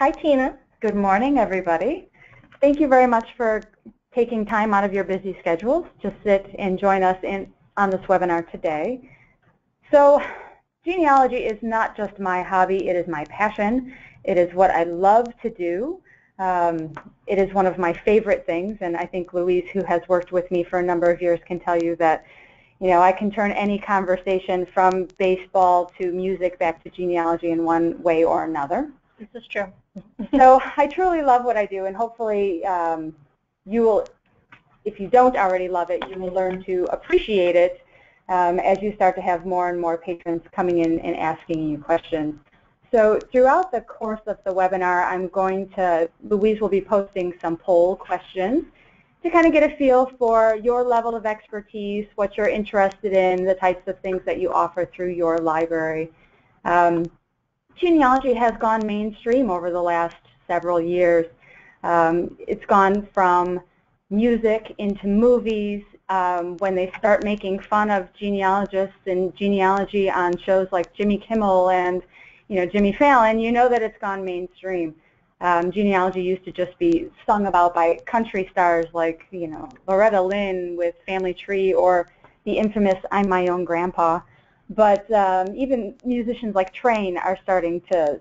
Hi, Tina. Good morning, everybody. Thank you very much for taking time out of your busy schedules to sit and join us in, on this webinar today. So genealogy is not just my hobby, it is my passion. It is what I love to do. Um, it is one of my favorite things, and I think Louise, who has worked with me for a number of years, can tell you that you know, I can turn any conversation from baseball to music back to genealogy in one way or another. This is true. so I truly love what I do, and hopefully um, you will, if you don't already love it, you will learn to appreciate it um, as you start to have more and more patrons coming in and asking you questions. So throughout the course of the webinar, I'm going to, Louise will be posting some poll questions to kind of get a feel for your level of expertise, what you're interested in, the types of things that you offer through your library. Um, genealogy has gone mainstream over the last several years. Um, it's gone from music into movies. Um, when they start making fun of genealogists and genealogy on shows like Jimmy Kimmel and you know Jimmy Fallon, you know that it's gone mainstream. Um, genealogy used to just be sung about by country stars like you know Loretta Lynn with Family Tree or the infamous I'm My Own Grandpa. But um, even musicians like Train are starting to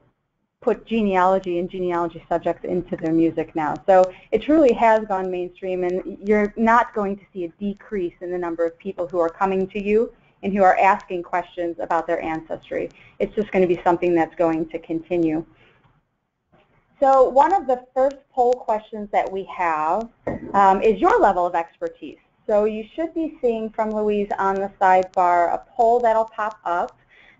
put genealogy and genealogy subjects into their music now. So it truly has gone mainstream, and you're not going to see a decrease in the number of people who are coming to you and who are asking questions about their ancestry. It's just going to be something that's going to continue. So one of the first poll questions that we have um, is your level of expertise. So you should be seeing from Louise on the sidebar a poll that'll pop up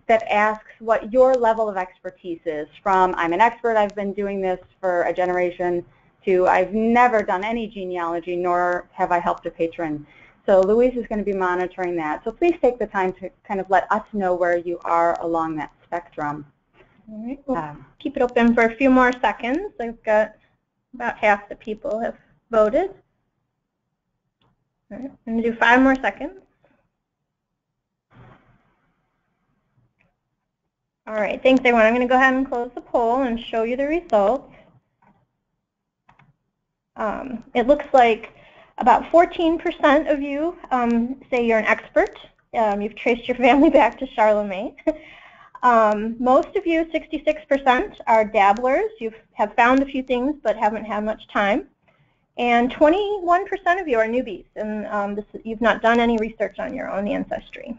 that asks what your level of expertise is from I'm an expert, I've been doing this for a generation, to I've never done any genealogy, nor have I helped a patron. So Louise is going to be monitoring that. So please take the time to kind of let us know where you are along that spectrum. All right, we'll um, keep it open for a few more seconds. I've got about half the people have voted. I'm going to do five more seconds. All right, thanks everyone. I'm going to go ahead and close the poll and show you the results. Um, it looks like about 14% of you um, say you're an expert. Um, you've traced your family back to Charlemagne. Um, most of you, 66%, are dabblers. You have found a few things but haven't had much time. And 21% of you are newbies, and um, this, you've not done any research on your own ancestry.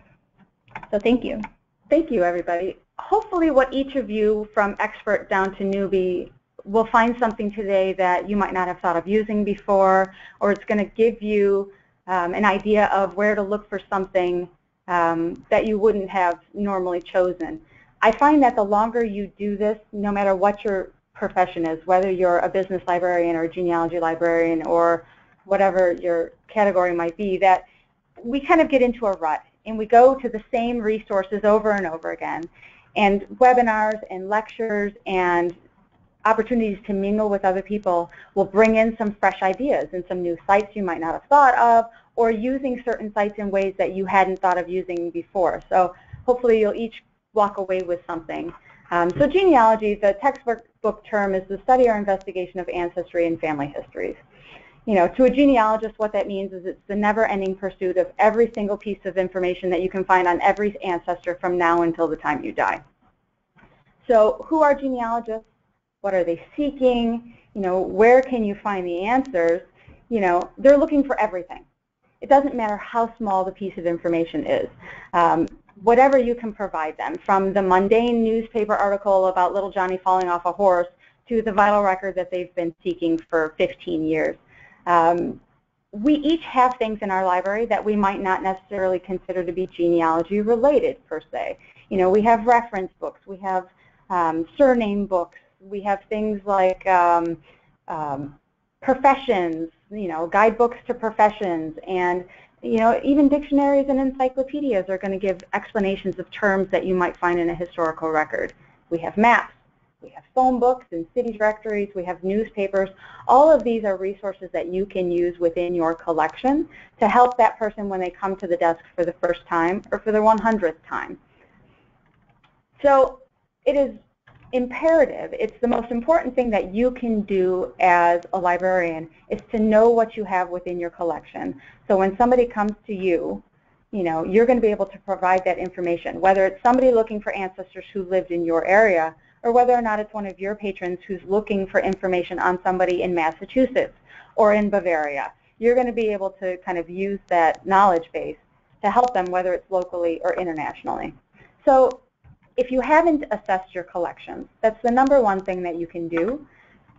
So thank you. Thank you, everybody hopefully what each of you from expert down to newbie will find something today that you might not have thought of using before or it's going to give you um, an idea of where to look for something um, that you wouldn't have normally chosen. I find that the longer you do this, no matter what your profession is, whether you're a business librarian or a genealogy librarian or whatever your category might be, that we kind of get into a rut and we go to the same resources over and over again and webinars and lectures and opportunities to mingle with other people will bring in some fresh ideas and some new sites you might not have thought of or using certain sites in ways that you hadn't thought of using before. So hopefully you'll each walk away with something. Um, so genealogy, the textbook book term is the study or investigation of ancestry and family histories. You know, to a genealogist, what that means is it's the never-ending pursuit of every single piece of information that you can find on every ancestor from now until the time you die. So who are genealogists? What are they seeking? You know, where can you find the answers? You know, they're looking for everything. It doesn't matter how small the piece of information is. Um, whatever you can provide them, from the mundane newspaper article about little Johnny falling off a horse to the vital record that they've been seeking for 15 years. Um, we each have things in our library that we might not necessarily consider to be genealogy related per se. You know, we have reference books, we have um, surname books, we have things like um, um, professions, you know, guidebooks to professions, and you know, even dictionaries and encyclopedias are going to give explanations of terms that you might find in a historical record. We have maps, we have phone books and city directories. We have newspapers. All of these are resources that you can use within your collection to help that person when they come to the desk for the first time or for the 100th time. So it is imperative. It's the most important thing that you can do as a librarian is to know what you have within your collection. So when somebody comes to you, you know, you're going to be able to provide that information, whether it's somebody looking for ancestors who lived in your area or whether or not it's one of your patrons who's looking for information on somebody in Massachusetts or in Bavaria. You're going to be able to kind of use that knowledge base to help them, whether it's locally or internationally. So if you haven't assessed your collections, that's the number one thing that you can do.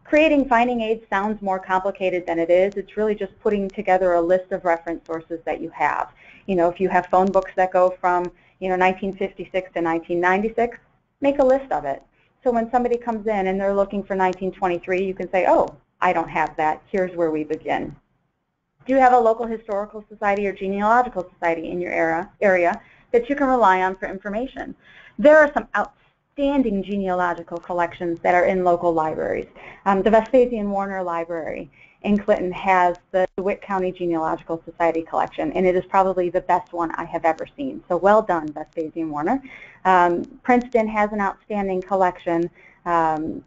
Creating finding aids sounds more complicated than it is. It's really just putting together a list of reference sources that you have. You know, if you have phone books that go from, you know, 1956 to 1996, make a list of it. So when somebody comes in and they're looking for 1923, you can say, oh, I don't have that. Here's where we begin. Do you have a local historical society or genealogical society in your era, area that you can rely on for information? There are some outstanding genealogical collections that are in local libraries. Um, the Vespasian Warner Library in Clinton has the DeWitt County Genealogical Society collection, and it is probably the best one I have ever seen. So well done, Vespasian Warner. Um, Princeton has an outstanding collection. Um,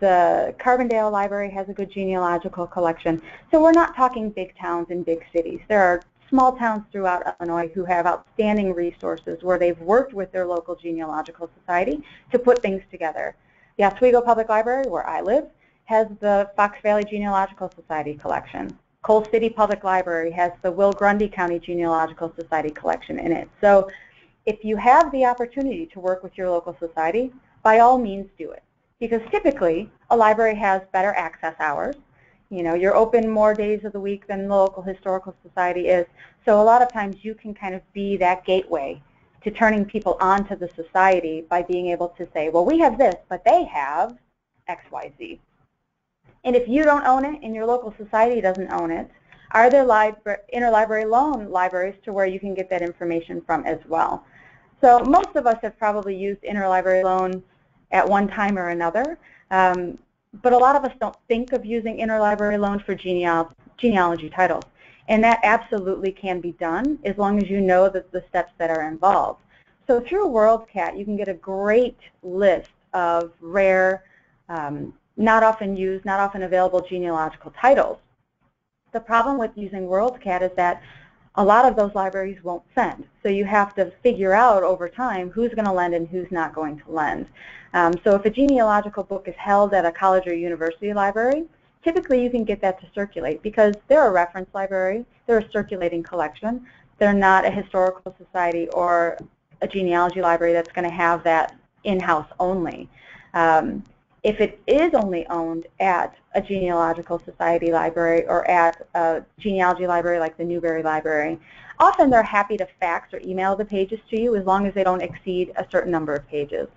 the Carbondale Library has a good genealogical collection. So we're not talking big towns and big cities. There are small towns throughout Illinois who have outstanding resources where they've worked with their local genealogical society to put things together. The Oswego Public Library, where I live, has the Fox Valley Genealogical Society collection. Coal City Public Library has the Will Grundy County Genealogical Society collection in it. So if you have the opportunity to work with your local society, by all means do it because typically a library has better access hours. You know, you're open more days of the week than the local historical society is. So a lot of times you can kind of be that gateway to turning people on to the society by being able to say, well, we have this, but they have X, Y, Z. And if you don't own it and your local society doesn't own it, are there interlibrary loan libraries to where you can get that information from as well? So most of us have probably used interlibrary loan at one time or another. Um, but a lot of us don't think of using interlibrary loan for genealogy, genealogy titles. And that absolutely can be done as long as you know that the steps that are involved. So through WorldCat, you can get a great list of rare, um, not often used, not often available genealogical titles. The problem with using WorldCat is that a lot of those libraries won't send. So you have to figure out over time who's going to lend and who's not going to lend. Um, so if a genealogical book is held at a college or university library, typically you can get that to circulate because they're a reference library, they're a circulating collection, they're not a historical society or a genealogy library that's going to have that in-house only. Um, if it is only owned at a genealogical society library or at a genealogy library like the Newberry Library, often they're happy to fax or email the pages to you as long as they don't exceed a certain number of pages.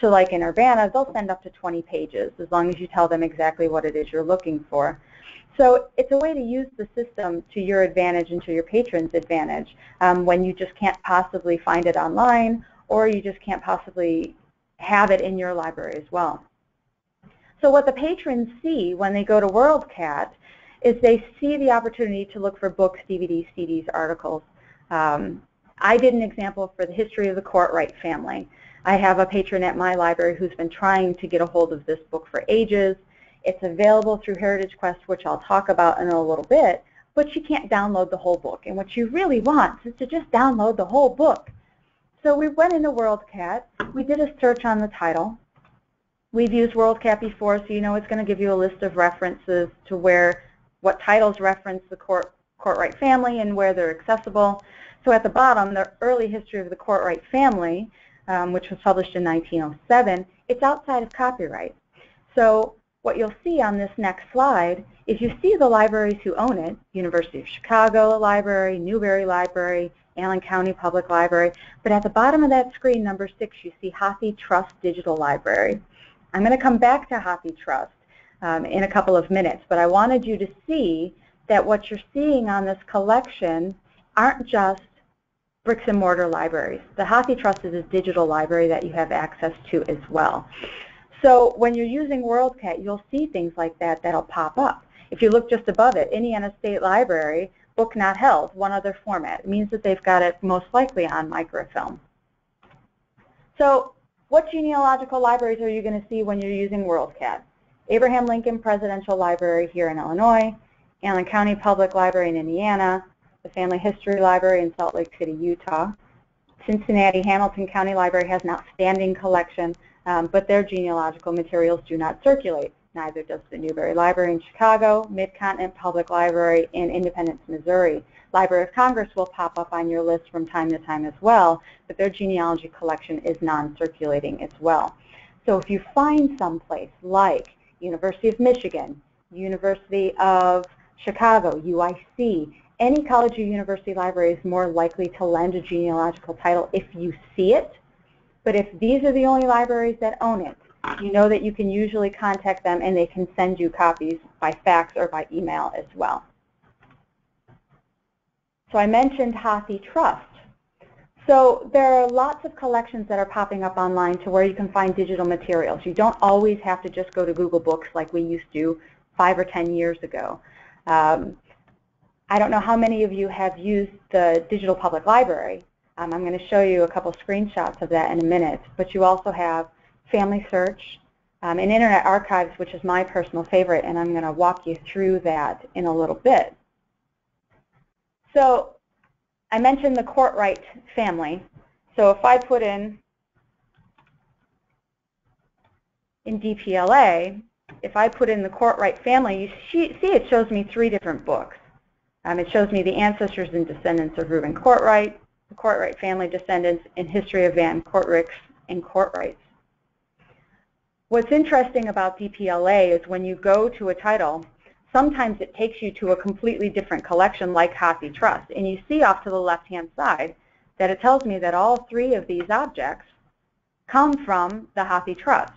So like in Urbana, they'll send up to 20 pages as long as you tell them exactly what it is you're looking for. So it's a way to use the system to your advantage and to your patrons' advantage um, when you just can't possibly find it online or you just can't possibly have it in your library as well. So what the patrons see when they go to WorldCat is they see the opportunity to look for books, DVDs, CDs, articles. Um, I did an example for the history of the Courtright family. I have a patron at my library who's been trying to get a hold of this book for ages. It's available through Heritage Quest, which I'll talk about in a little bit, but she can't download the whole book. And what she really wants is to just download the whole book. So we went into WorldCat. We did a search on the title. We've used WorldCat before, so you know it's going to give you a list of references to where, what titles reference the court, Courtright family and where they're accessible. So at the bottom, the early history of the Courtright family, um, which was published in 1907, it's outside of copyright. So what you'll see on this next slide is you see the libraries who own it, University of Chicago Library, Newberry Library, Allen County Public Library, but at the bottom of that screen, number six, you see HathiTrust Digital Library. I'm going to come back to HathiTrust um, in a couple of minutes, but I wanted you to see that what you're seeing on this collection aren't just bricks and mortar libraries. The HathiTrust is a digital library that you have access to as well. So when you're using WorldCat, you'll see things like that that'll pop up. If you look just above it, Indiana State Library, book not held, one other format. It means that they've got it most likely on microfilm. So what genealogical libraries are you going to see when you're using WorldCat? Abraham Lincoln Presidential Library here in Illinois, Allen County Public Library in Indiana, the Family History Library in Salt Lake City, Utah. Cincinnati Hamilton County Library has an outstanding collection, um, but their genealogical materials do not circulate. Neither does the Newberry Library in Chicago, Mid-Continent Public Library in Independence, Missouri. Library of Congress will pop up on your list from time to time as well, but their genealogy collection is non-circulating as well. So if you find someplace like University of Michigan, University of Chicago, UIC, any college or university library is more likely to lend a genealogical title if you see it. But if these are the only libraries that own it, you know that you can usually contact them and they can send you copies by fax or by email as well. So I mentioned HathiTrust. So there are lots of collections that are popping up online to where you can find digital materials. You don't always have to just go to Google Books like we used to five or ten years ago. Um, I don't know how many of you have used the Digital Public Library. Um, I'm going to show you a couple screenshots of that in a minute, but you also have Family Search, um, and Internet Archives, which is my personal favorite, and I'm going to walk you through that in a little bit. So I mentioned the Courtright family. So if I put in in DPLA, if I put in the Courtright family, you see it shows me three different books. Um, it shows me the ancestors and descendants of Reuben Courtright, the Courtright family descendants, and history of Van Kortrijk and Courtrights. What's interesting about DPLA is when you go to a title, sometimes it takes you to a completely different collection like HathiTrust. And you see off to the left-hand side that it tells me that all three of these objects come from the HathiTrust.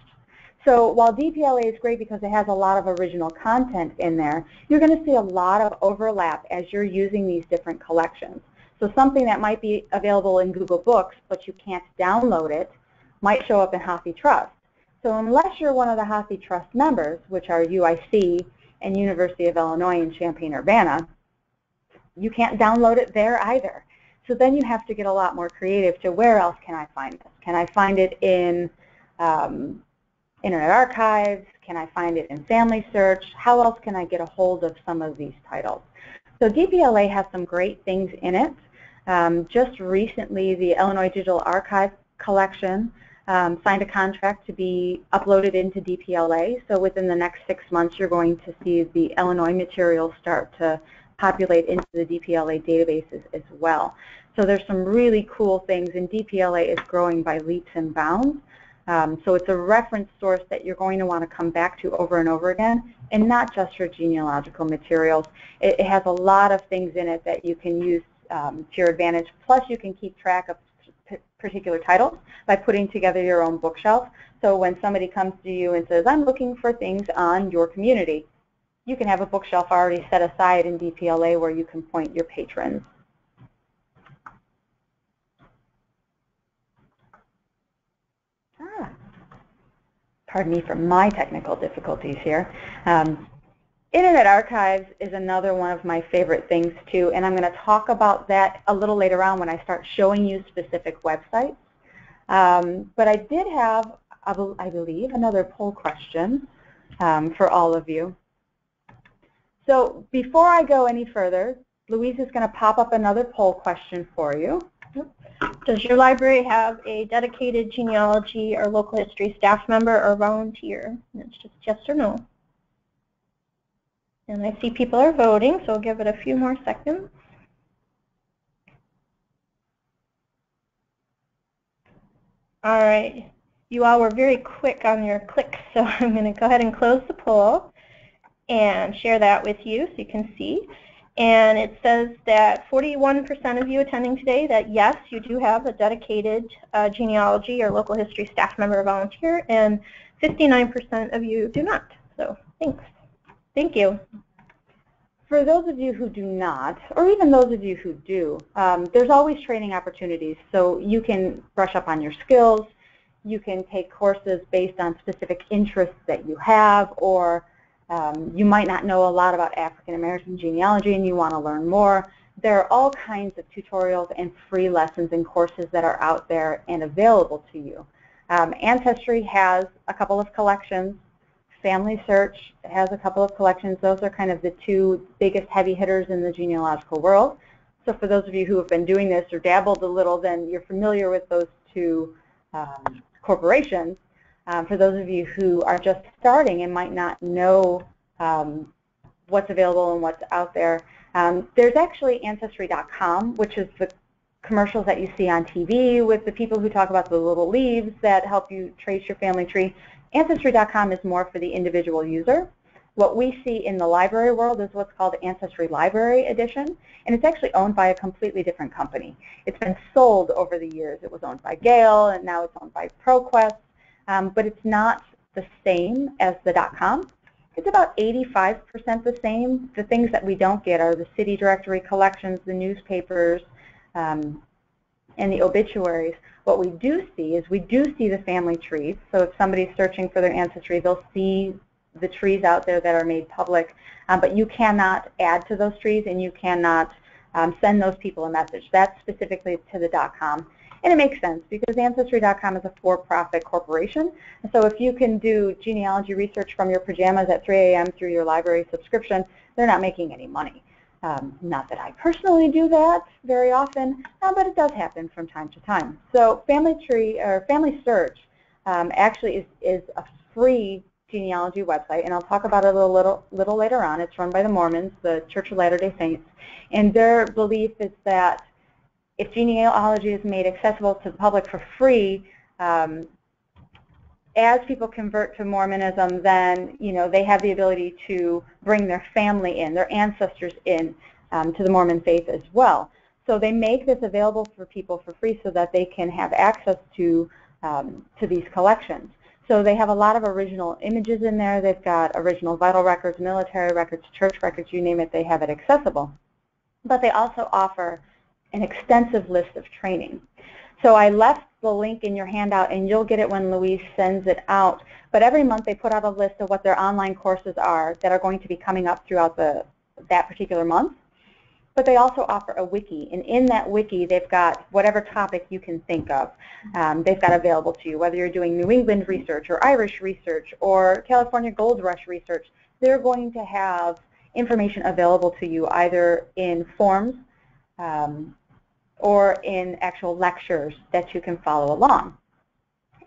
So while DPLA is great because it has a lot of original content in there, you're going to see a lot of overlap as you're using these different collections. So something that might be available in Google Books, but you can't download it, might show up in HathiTrust. So unless you're one of the HathiTrust members, which are UIC and University of Illinois in Champaign-Urbana, you can't download it there either. So then you have to get a lot more creative to where else can I find this? Can I find it in um, Internet Archives? Can I find it in Family Search? How else can I get a hold of some of these titles? So DPLA has some great things in it. Um, just recently, the Illinois Digital Archive collection um, signed a contract to be uploaded into DPLA. So within the next six months, you're going to see the Illinois materials start to populate into the DPLA databases as well. So there's some really cool things, and DPLA is growing by leaps and bounds. Um, so it's a reference source that you're going to want to come back to over and over again, and not just for genealogical materials. It, it has a lot of things in it that you can use um, to your advantage. Plus, you can keep track of particular titles by putting together your own bookshelf. So when somebody comes to you and says, I'm looking for things on your community, you can have a bookshelf already set aside in DPLA where you can point your patrons. Ah, pardon me for my technical difficulties here. Um, Internet Archives is another one of my favorite things too, and I'm going to talk about that a little later on when I start showing you specific websites. Um, but I did have, I believe, another poll question um, for all of you. So before I go any further, Louise is going to pop up another poll question for you. Does your library have a dedicated genealogy or local history staff member or volunteer? And it's just yes or no. And I see people are voting, so I'll give it a few more seconds. All right. You all were very quick on your clicks, so I'm going to go ahead and close the poll and share that with you so you can see. And it says that 41% of you attending today that yes, you do have a dedicated uh, genealogy or local history staff member or volunteer, and 59% of you do not. So thanks. Thank you. For those of you who do not, or even those of you who do, um, there's always training opportunities. So you can brush up on your skills. You can take courses based on specific interests that you have, or um, you might not know a lot about African American genealogy and you want to learn more. There are all kinds of tutorials and free lessons and courses that are out there and available to you. Um, Ancestry has a couple of collections. Family Search has a couple of collections. Those are kind of the two biggest heavy hitters in the genealogical world. So for those of you who have been doing this or dabbled a little, then you're familiar with those two um, corporations. Um, for those of you who are just starting and might not know um, what's available and what's out there, um, there's actually Ancestry.com, which is the commercials that you see on TV with the people who talk about the little leaves that help you trace your family tree. Ancestry.com is more for the individual user. What we see in the library world is what's called Ancestry Library Edition, and it's actually owned by a completely different company. It's been sold over the years. It was owned by Gale, and now it's owned by ProQuest, um, but it's not the same as the .com. It's about 85% the same. The things that we don't get are the city directory collections, the newspapers, um, and the obituaries. What we do see is we do see the family trees. So if somebody's searching for their ancestry, they'll see the trees out there that are made public, um, but you cannot add to those trees and you cannot um, send those people a message. That's specifically to the dot .com. And it makes sense because Ancestry.com is a for-profit corporation. so if you can do genealogy research from your pajamas at 3 a.m. through your library subscription, they're not making any money. Um, not that I personally do that very often, uh, but it does happen from time to time. So Family Tree or Family Search um, actually is, is a free genealogy website, and I'll talk about it a little, little later on. It's run by the Mormons, the Church of Latter-day Saints, and their belief is that if genealogy is made accessible to the public for free, um, as people convert to Mormonism, then you know they have the ability to bring their family in, their ancestors in um, to the Mormon faith as well. So they make this available for people for free so that they can have access to um, to these collections. So they have a lot of original images in there. They've got original vital records, military records, church records, you name it, they have it accessible. But they also offer an extensive list of training. So I left the link in your handout, and you'll get it when Louise sends it out. But every month they put out a list of what their online courses are that are going to be coming up throughout the, that particular month but they also offer a wiki. And in that wiki, they've got whatever topic you can think of. Um, they've got available to you, whether you're doing New England research or Irish research or California Gold Rush research. They're going to have information available to you either in forms um, or in actual lectures that you can follow along.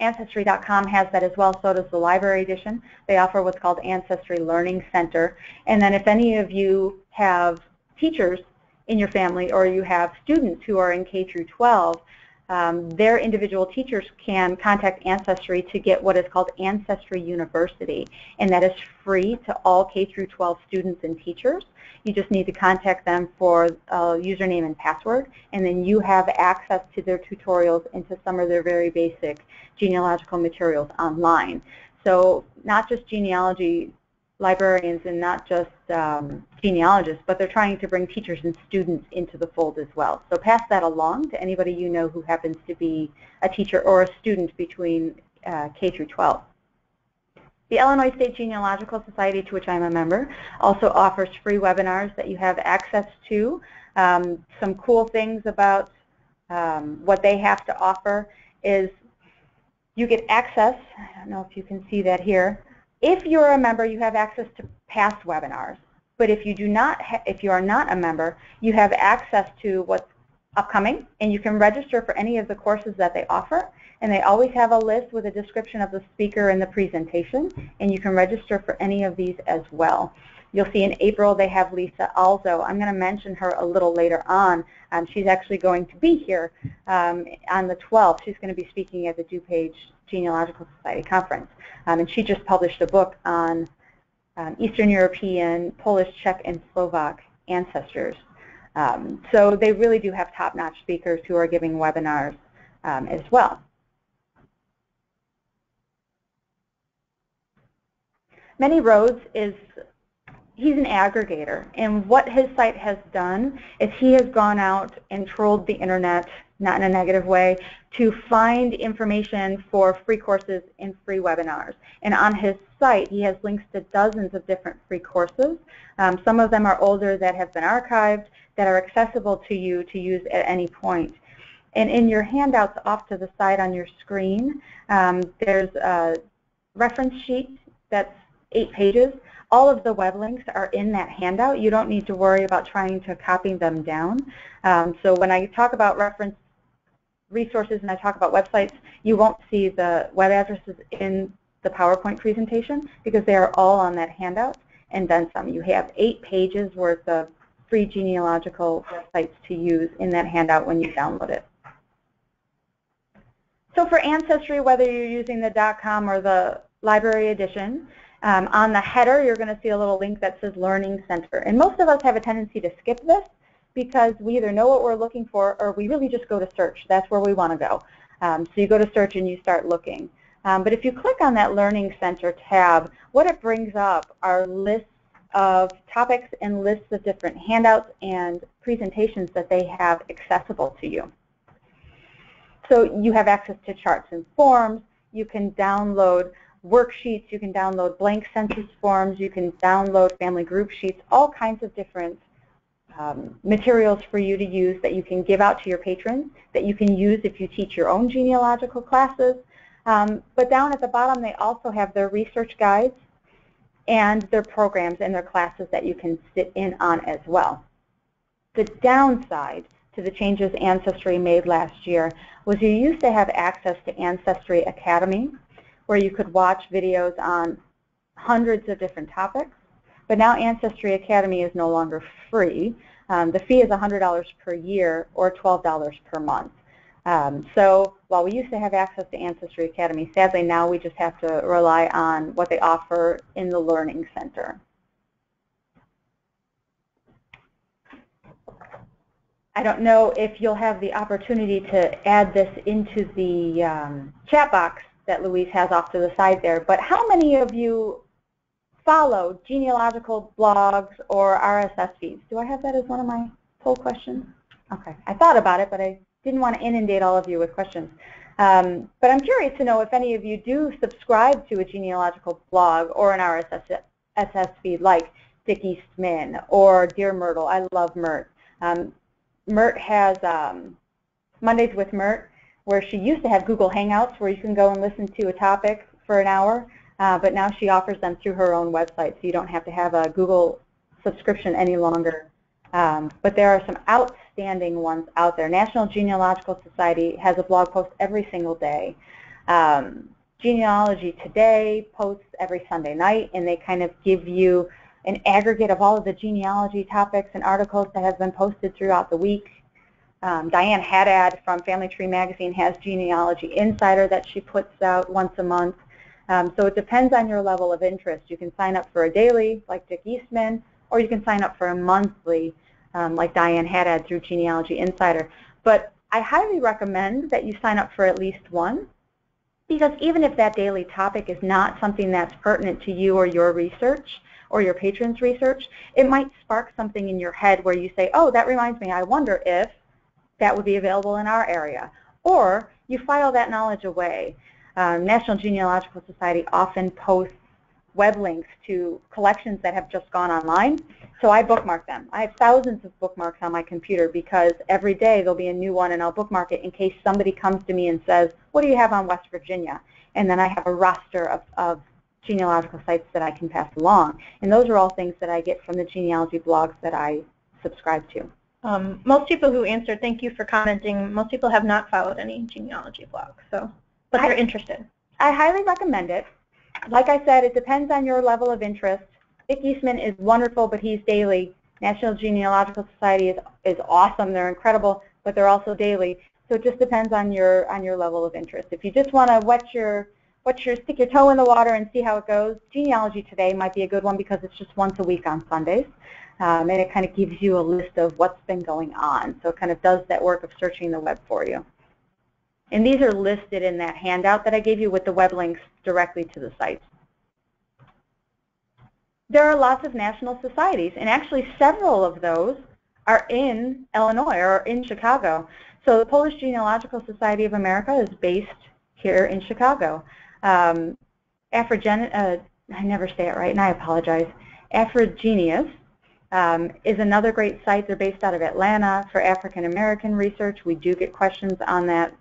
Ancestry.com has that as well, so does the library edition. They offer what's called Ancestry Learning Center. And then if any of you have teachers in your family or you have students who are in K through 12, um, their individual teachers can contact Ancestry to get what is called Ancestry University, and that is free to all K through 12 students and teachers. You just need to contact them for a username and password, and then you have access to their tutorials and to some of their very basic genealogical materials online. So not just genealogy librarians and not just um, genealogists, but they're trying to bring teachers and students into the fold as well. So pass that along to anybody you know who happens to be a teacher or a student between uh, K through 12. The Illinois State Genealogical Society, to which I'm a member, also offers free webinars that you have access to. Um, some cool things about um, what they have to offer is you get access, I don't know if you can see that here, if you're a member, you have access to past webinars. But if you do not, if you are not a member, you have access to what's upcoming, and you can register for any of the courses that they offer. And they always have a list with a description of the speaker and the presentation, and you can register for any of these as well. You'll see in April they have Lisa Alzo. I'm going to mention her a little later on. Um, she's actually going to be here um, on the 12th. She's going to be speaking at the DuPage Genealogical Society Conference. Um, and she just published a book on um, Eastern European, Polish, Czech, and Slovak ancestors. Um, so they really do have top-notch speakers who are giving webinars um, as well. Many Roads is he's an aggregator, and what his site has done is he has gone out and trolled the internet, not in a negative way, to find information for free courses and free webinars. And on his site, he has links to dozens of different free courses. Um, some of them are older that have been archived, that are accessible to you to use at any point. And in your handouts off to the side on your screen, um, there's a reference sheet that's eight pages. All of the web links are in that handout. You don't need to worry about trying to copy them down. Um, so when I talk about reference resources and I talk about websites, you won't see the web addresses in the PowerPoint presentation because they are all on that handout and then some. You have eight pages worth of free genealogical websites to use in that handout when you download it. So for Ancestry, whether you're using the .com or the library edition, um, on the header you're going to see a little link that says Learning Center. And most of us have a tendency to skip this because we either know what we're looking for or we really just go to search. That's where we want to go. Um, so you go to search and you start looking. Um, but if you click on that Learning Center tab, what it brings up are lists of topics and lists of different handouts and presentations that they have accessible to you. So you have access to charts and forms. You can download worksheets. You can download blank census forms. You can download family group sheets, all kinds of different um, materials for you to use that you can give out to your patrons, that you can use if you teach your own genealogical classes. Um, but down at the bottom, they also have their research guides and their programs and their classes that you can sit in on as well. The downside to the changes Ancestry made last year was you used to have access to Ancestry Academy, where you could watch videos on hundreds of different topics. But now Ancestry Academy is no longer free. Um, the fee is $100 per year or $12 per month. Um, so while we used to have access to Ancestry Academy, sadly now we just have to rely on what they offer in the Learning Center. I don't know if you'll have the opportunity to add this into the um, chat box that Louise has off to the side there, but how many of you follow genealogical blogs or RSS feeds? Do I have that as one of my poll questions? Okay, I thought about it, but I didn't want to inundate all of you with questions. Um, but I'm curious to know if any of you do subscribe to a genealogical blog or an RSS feed like Dick Eastman or Dear Myrtle. I love Myrt. Um, Myrt has um, Mondays with Myrt, where she used to have Google Hangouts where you can go and listen to a topic for an hour, uh, but now she offers them through her own website, so you don't have to have a Google subscription any longer. Um, but there are some outstanding ones out there. National Genealogical Society has a blog post every single day. Um, Genealogy Today posts every Sunday night, and they kind of give you an aggregate of all of the genealogy topics and articles that have been posted throughout the week. Um, Diane Haddad from Family Tree Magazine has Genealogy Insider that she puts out once a month. Um, so it depends on your level of interest. You can sign up for a daily, like Dick Eastman, or you can sign up for a monthly, um, like Diane Haddad through Genealogy Insider. But I highly recommend that you sign up for at least one, because even if that daily topic is not something that's pertinent to you or your research, or your patrons' research, it might spark something in your head where you say, oh, that reminds me, I wonder if that would be available in our area. Or you file that knowledge away. Um, National Genealogical Society often posts web links to collections that have just gone online, so I bookmark them. I have thousands of bookmarks on my computer because every day there'll be a new one and I'll bookmark it in case somebody comes to me and says, what do you have on West Virginia? And then I have a roster of, of genealogical sites that I can pass along. And those are all things that I get from the genealogy blogs that I subscribe to. Um, most people who answered, thank you for commenting, most people have not followed any genealogy blogs, so, but they're I, interested. I highly recommend it. Like I said, it depends on your level of interest. Dick Eastman is wonderful, but he's daily. National Genealogical Society is, is awesome. They're incredible, but they're also daily. So it just depends on your on your level of interest. If you just want to wet your wet your stick your toe in the water and see how it goes. Genealogy Today might be a good one because it's just once a week on Sundays. Um, and it kind of gives you a list of what's been going on. So it kind of does that work of searching the web for you. And these are listed in that handout that I gave you with the web links directly to the sites. There are lots of national societies, and actually several of those are in Illinois or in Chicago. So the Polish Genealogical Society of America is based here in Chicago. Um, Afrogen uh, I never say it right, and I apologize. AfriGeneas um, is another great site. They're based out of Atlanta for African American research. We do get questions on that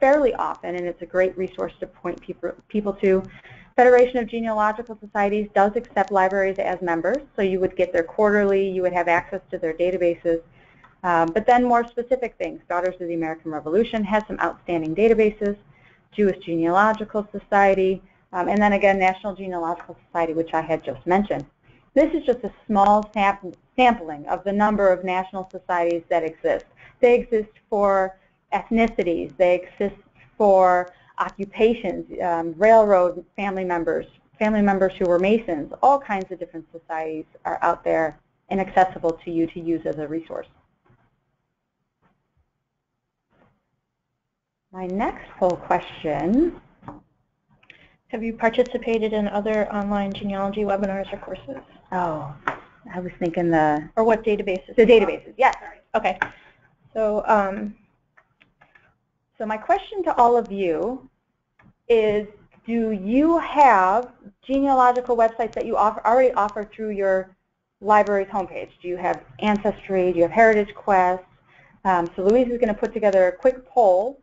fairly often, and it's a great resource to point people, people to. Federation of Genealogical Societies does accept libraries as members, so you would get their quarterly, you would have access to their databases. Um, but then more specific things, Daughters of the American Revolution has some outstanding databases, Jewish Genealogical Society, um, and then again National Genealogical Society, which I had just mentioned. This is just a small sampling of the number of national societies that exist. They exist for ethnicities, they exist for occupations, um, railroad family members, family members who were Masons, all kinds of different societies are out there and accessible to you to use as a resource. My next poll question. Have you participated in other online genealogy webinars or courses? Oh, I was thinking the... Or what databases? The databases, yes. Okay. So, um, so my question to all of you is, do you have genealogical websites that you offer, already offer through your library's homepage? Do you have Ancestry? Do you have Heritage Quest? Um, so Louise is going to put together a quick poll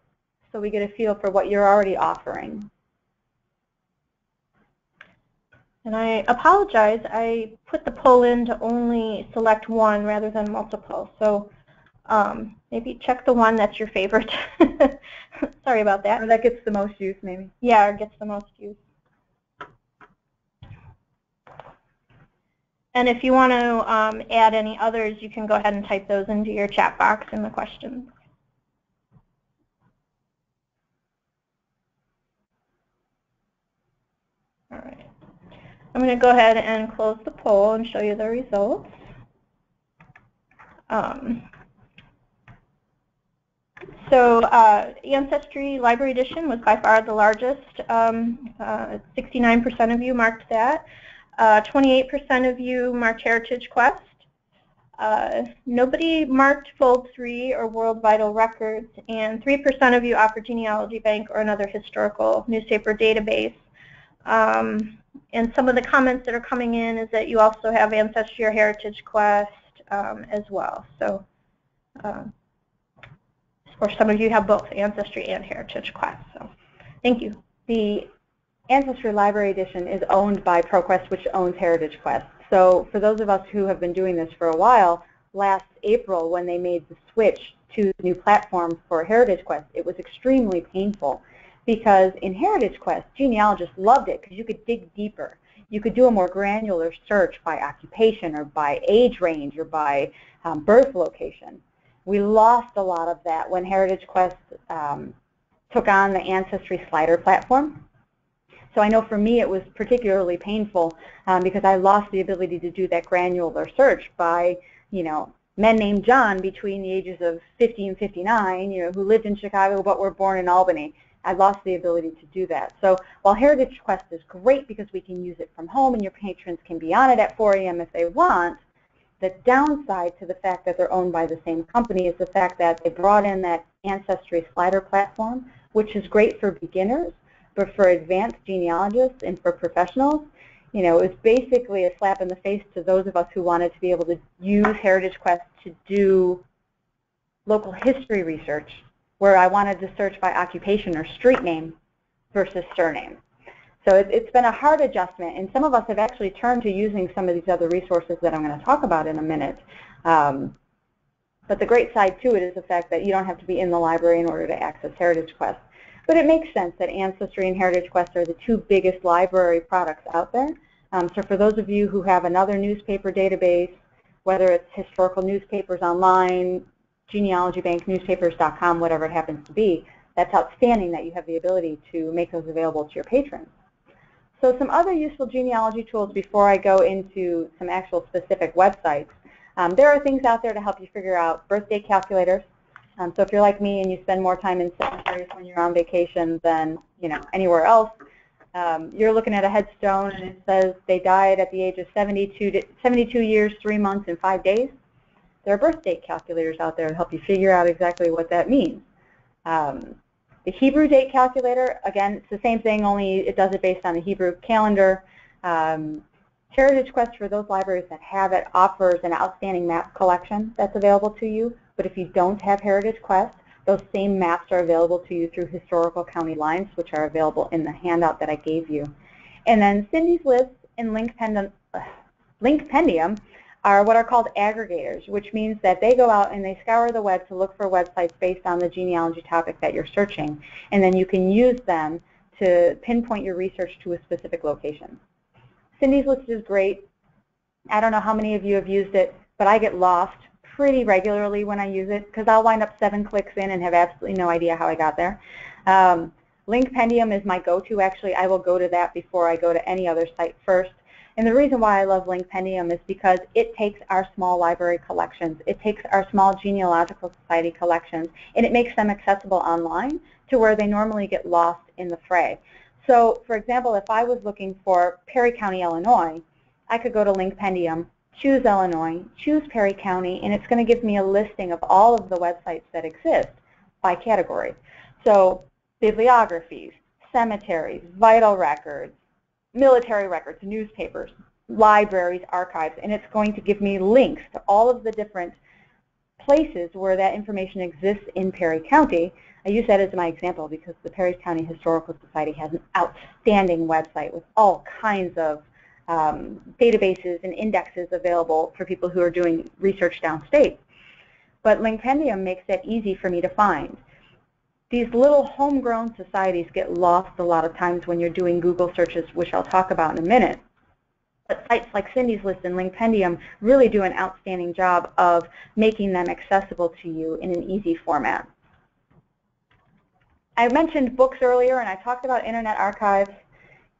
so we get a feel for what you're already offering. And I apologize, I put the poll in to only select one rather than multiple. So um, maybe check the one that's your favorite. Sorry about that. Or that gets the most use, maybe. Yeah, or gets the most use. And if you want to um, add any others, you can go ahead and type those into your chat box in the questions. All right. I'm going to go ahead and close the poll and show you the results. Um, so uh, Ancestry Library Edition was by far the largest. 69% um, uh, of you marked that. 28% uh, of you marked Heritage Quest. Uh, nobody marked Fold 3 or World Vital Records, and 3% of you offered Genealogy Bank or another historical newspaper database. Um, and some of the comments that are coming in is that you also have Ancestry or Heritage Quest um, as well. So, uh, or some of you have both Ancestry and Heritage Quest. So, thank you. The Ancestry Library Edition is owned by ProQuest, which owns Heritage Quest. So, for those of us who have been doing this for a while, last April when they made the switch to the new platform for Heritage Quest, it was extremely painful because in Heritage Quest, genealogists loved it because you could dig deeper. You could do a more granular search by occupation or by age range or by um, birth location. We lost a lot of that when Heritage Quest um, took on the Ancestry Slider platform. So I know for me it was particularly painful um, because I lost the ability to do that granular search by, you know, men named John between the ages of 50 and 59, you know, who lived in Chicago but were born in Albany. I lost the ability to do that. So while Heritage Quest is great because we can use it from home and your patrons can be on it at 4 a.m. if they want, the downside to the fact that they're owned by the same company is the fact that they brought in that Ancestry slider platform, which is great for beginners, but for advanced genealogists and for professionals, you know, it was basically a slap in the face to those of us who wanted to be able to use Heritage Quest to do local history research where I wanted to search by occupation or street name versus surname. So it, has been a hard adjustment, and some of us have actually turned to using some of these other resources that I'm going to talk about in a minute. Um, but the great side to it is the fact that you don't have to be in the library in order to access Heritage Quest. But it makes sense that Ancestry and Heritage Quest are the two biggest library products out there. Um, so for those of you who have another newspaper database, whether it's historical newspapers online, genealogybanknewspapers.com, whatever it happens to be, that's outstanding that you have the ability to make those available to your patrons. So some other useful genealogy tools before I go into some actual specific websites. Um, there are things out there to help you figure out birthday calculators. Um, so if you're like me and you spend more time in cemeteries when you're on vacation than you know anywhere else, um, you're looking at a headstone and it says they died at the age of 72, to, 72 years, 3 months, and 5 days there are birth date calculators out there to help you figure out exactly what that means. Um, the Hebrew date calculator, again, it's the same thing, only it does it based on the Hebrew calendar. Um, Heritage Quest, for those libraries that have it, offers an outstanding map collection that's available to you. But if you don't have Heritage Quest, those same maps are available to you through historical county lines, which are available in the handout that I gave you. And then Cindy's List and Linkpendium, Linkpendium are what are called aggregators, which means that they go out and they scour the web to look for websites based on the genealogy topic that you're searching. And then you can use them to pinpoint your research to a specific location. Cindy's List is great. I don't know how many of you have used it, but I get lost pretty regularly when I use it because I'll wind up seven clicks in and have absolutely no idea how I got there. Um, Linkpendium is my go-to actually. I will go to that before I go to any other site first. And the reason why I love Linkpendium is because it takes our small library collections, it takes our small genealogical society collections, and it makes them accessible online to where they normally get lost in the fray. So, for example, if I was looking for Perry County, Illinois, I could go to Linkpendium, choose Illinois, choose Perry County, and it's going to give me a listing of all of the websites that exist by category. So, bibliographies, cemeteries, vital records, military records, newspapers, libraries, archives, and it's going to give me links to all of the different places where that information exists in Perry County. I use that as my example because the Perry County Historical Society has an outstanding website with all kinds of um, databases and indexes available for people who are doing research downstate. But Linkpendium makes that easy for me to find these little homegrown societies get lost a lot of times when you're doing Google searches, which I'll talk about in a minute. But sites like Cindy's List and Linkpendium really do an outstanding job of making them accessible to you in an easy format. I mentioned books earlier and I talked about Internet Archives.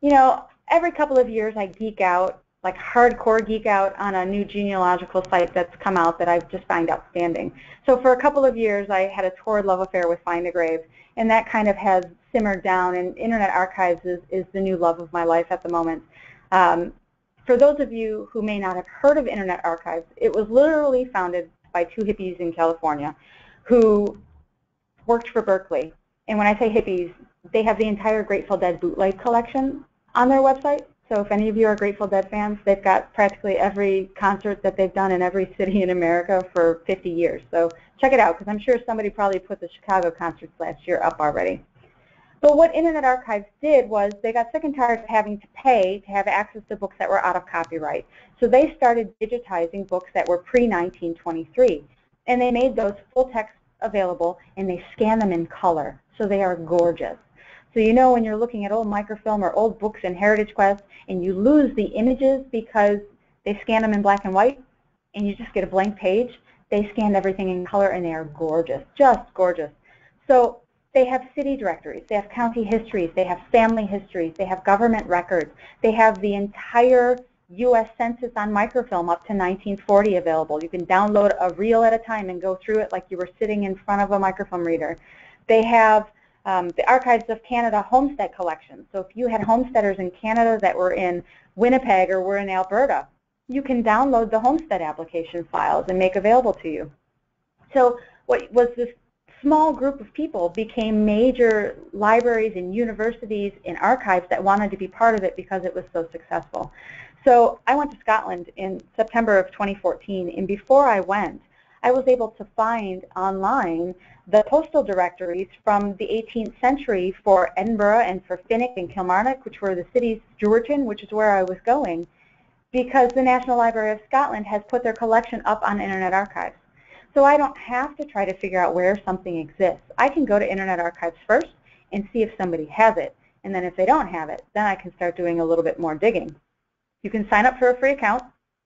You know, every couple of years I geek out like hardcore geek out on a new genealogical site that's come out that I just find outstanding. So for a couple of years, I had a torrid love affair with Find a Grave, and that kind of has simmered down, and Internet Archives is, is the new love of my life at the moment. Um, for those of you who may not have heard of Internet Archives, it was literally founded by two hippies in California who worked for Berkeley. And when I say hippies, they have the entire Grateful Dead bootleg collection on their website. So if any of you are Grateful Dead fans, they've got practically every concert that they've done in every city in America for 50 years. So check it out, because I'm sure somebody probably put the Chicago concerts last year up already. But what Internet Archives did was they got sick and tired of having to pay to have access to books that were out of copyright. So they started digitizing books that were pre-1923. And they made those full text available, and they scan them in color. So they are gorgeous. So you know when you're looking at old microfilm or old books in Heritage Quest and you lose the images because they scan them in black and white and you just get a blank page, they scanned everything in color and they are gorgeous, just gorgeous. So they have city directories, they have county histories, they have family histories, they have government records, they have the entire U.S. Census on microfilm up to 1940 available. You can download a reel at a time and go through it like you were sitting in front of a microfilm reader. They have um, the Archives of Canada Homestead Collection. So if you had homesteaders in Canada that were in Winnipeg or were in Alberta, you can download the homestead application files and make available to you. So what was this small group of people became major libraries and universities and archives that wanted to be part of it because it was so successful. So I went to Scotland in September of 2014, and before I went, I was able to find online the postal directories from the 18th century for Edinburgh and for Fenwick and Kilmarnock, which were the cities, Stewarton, which is where I was going, because the National Library of Scotland has put their collection up on Internet Archives. So I don't have to try to figure out where something exists. I can go to Internet Archives first and see if somebody has it. And then if they don't have it, then I can start doing a little bit more digging. You can sign up for a free account.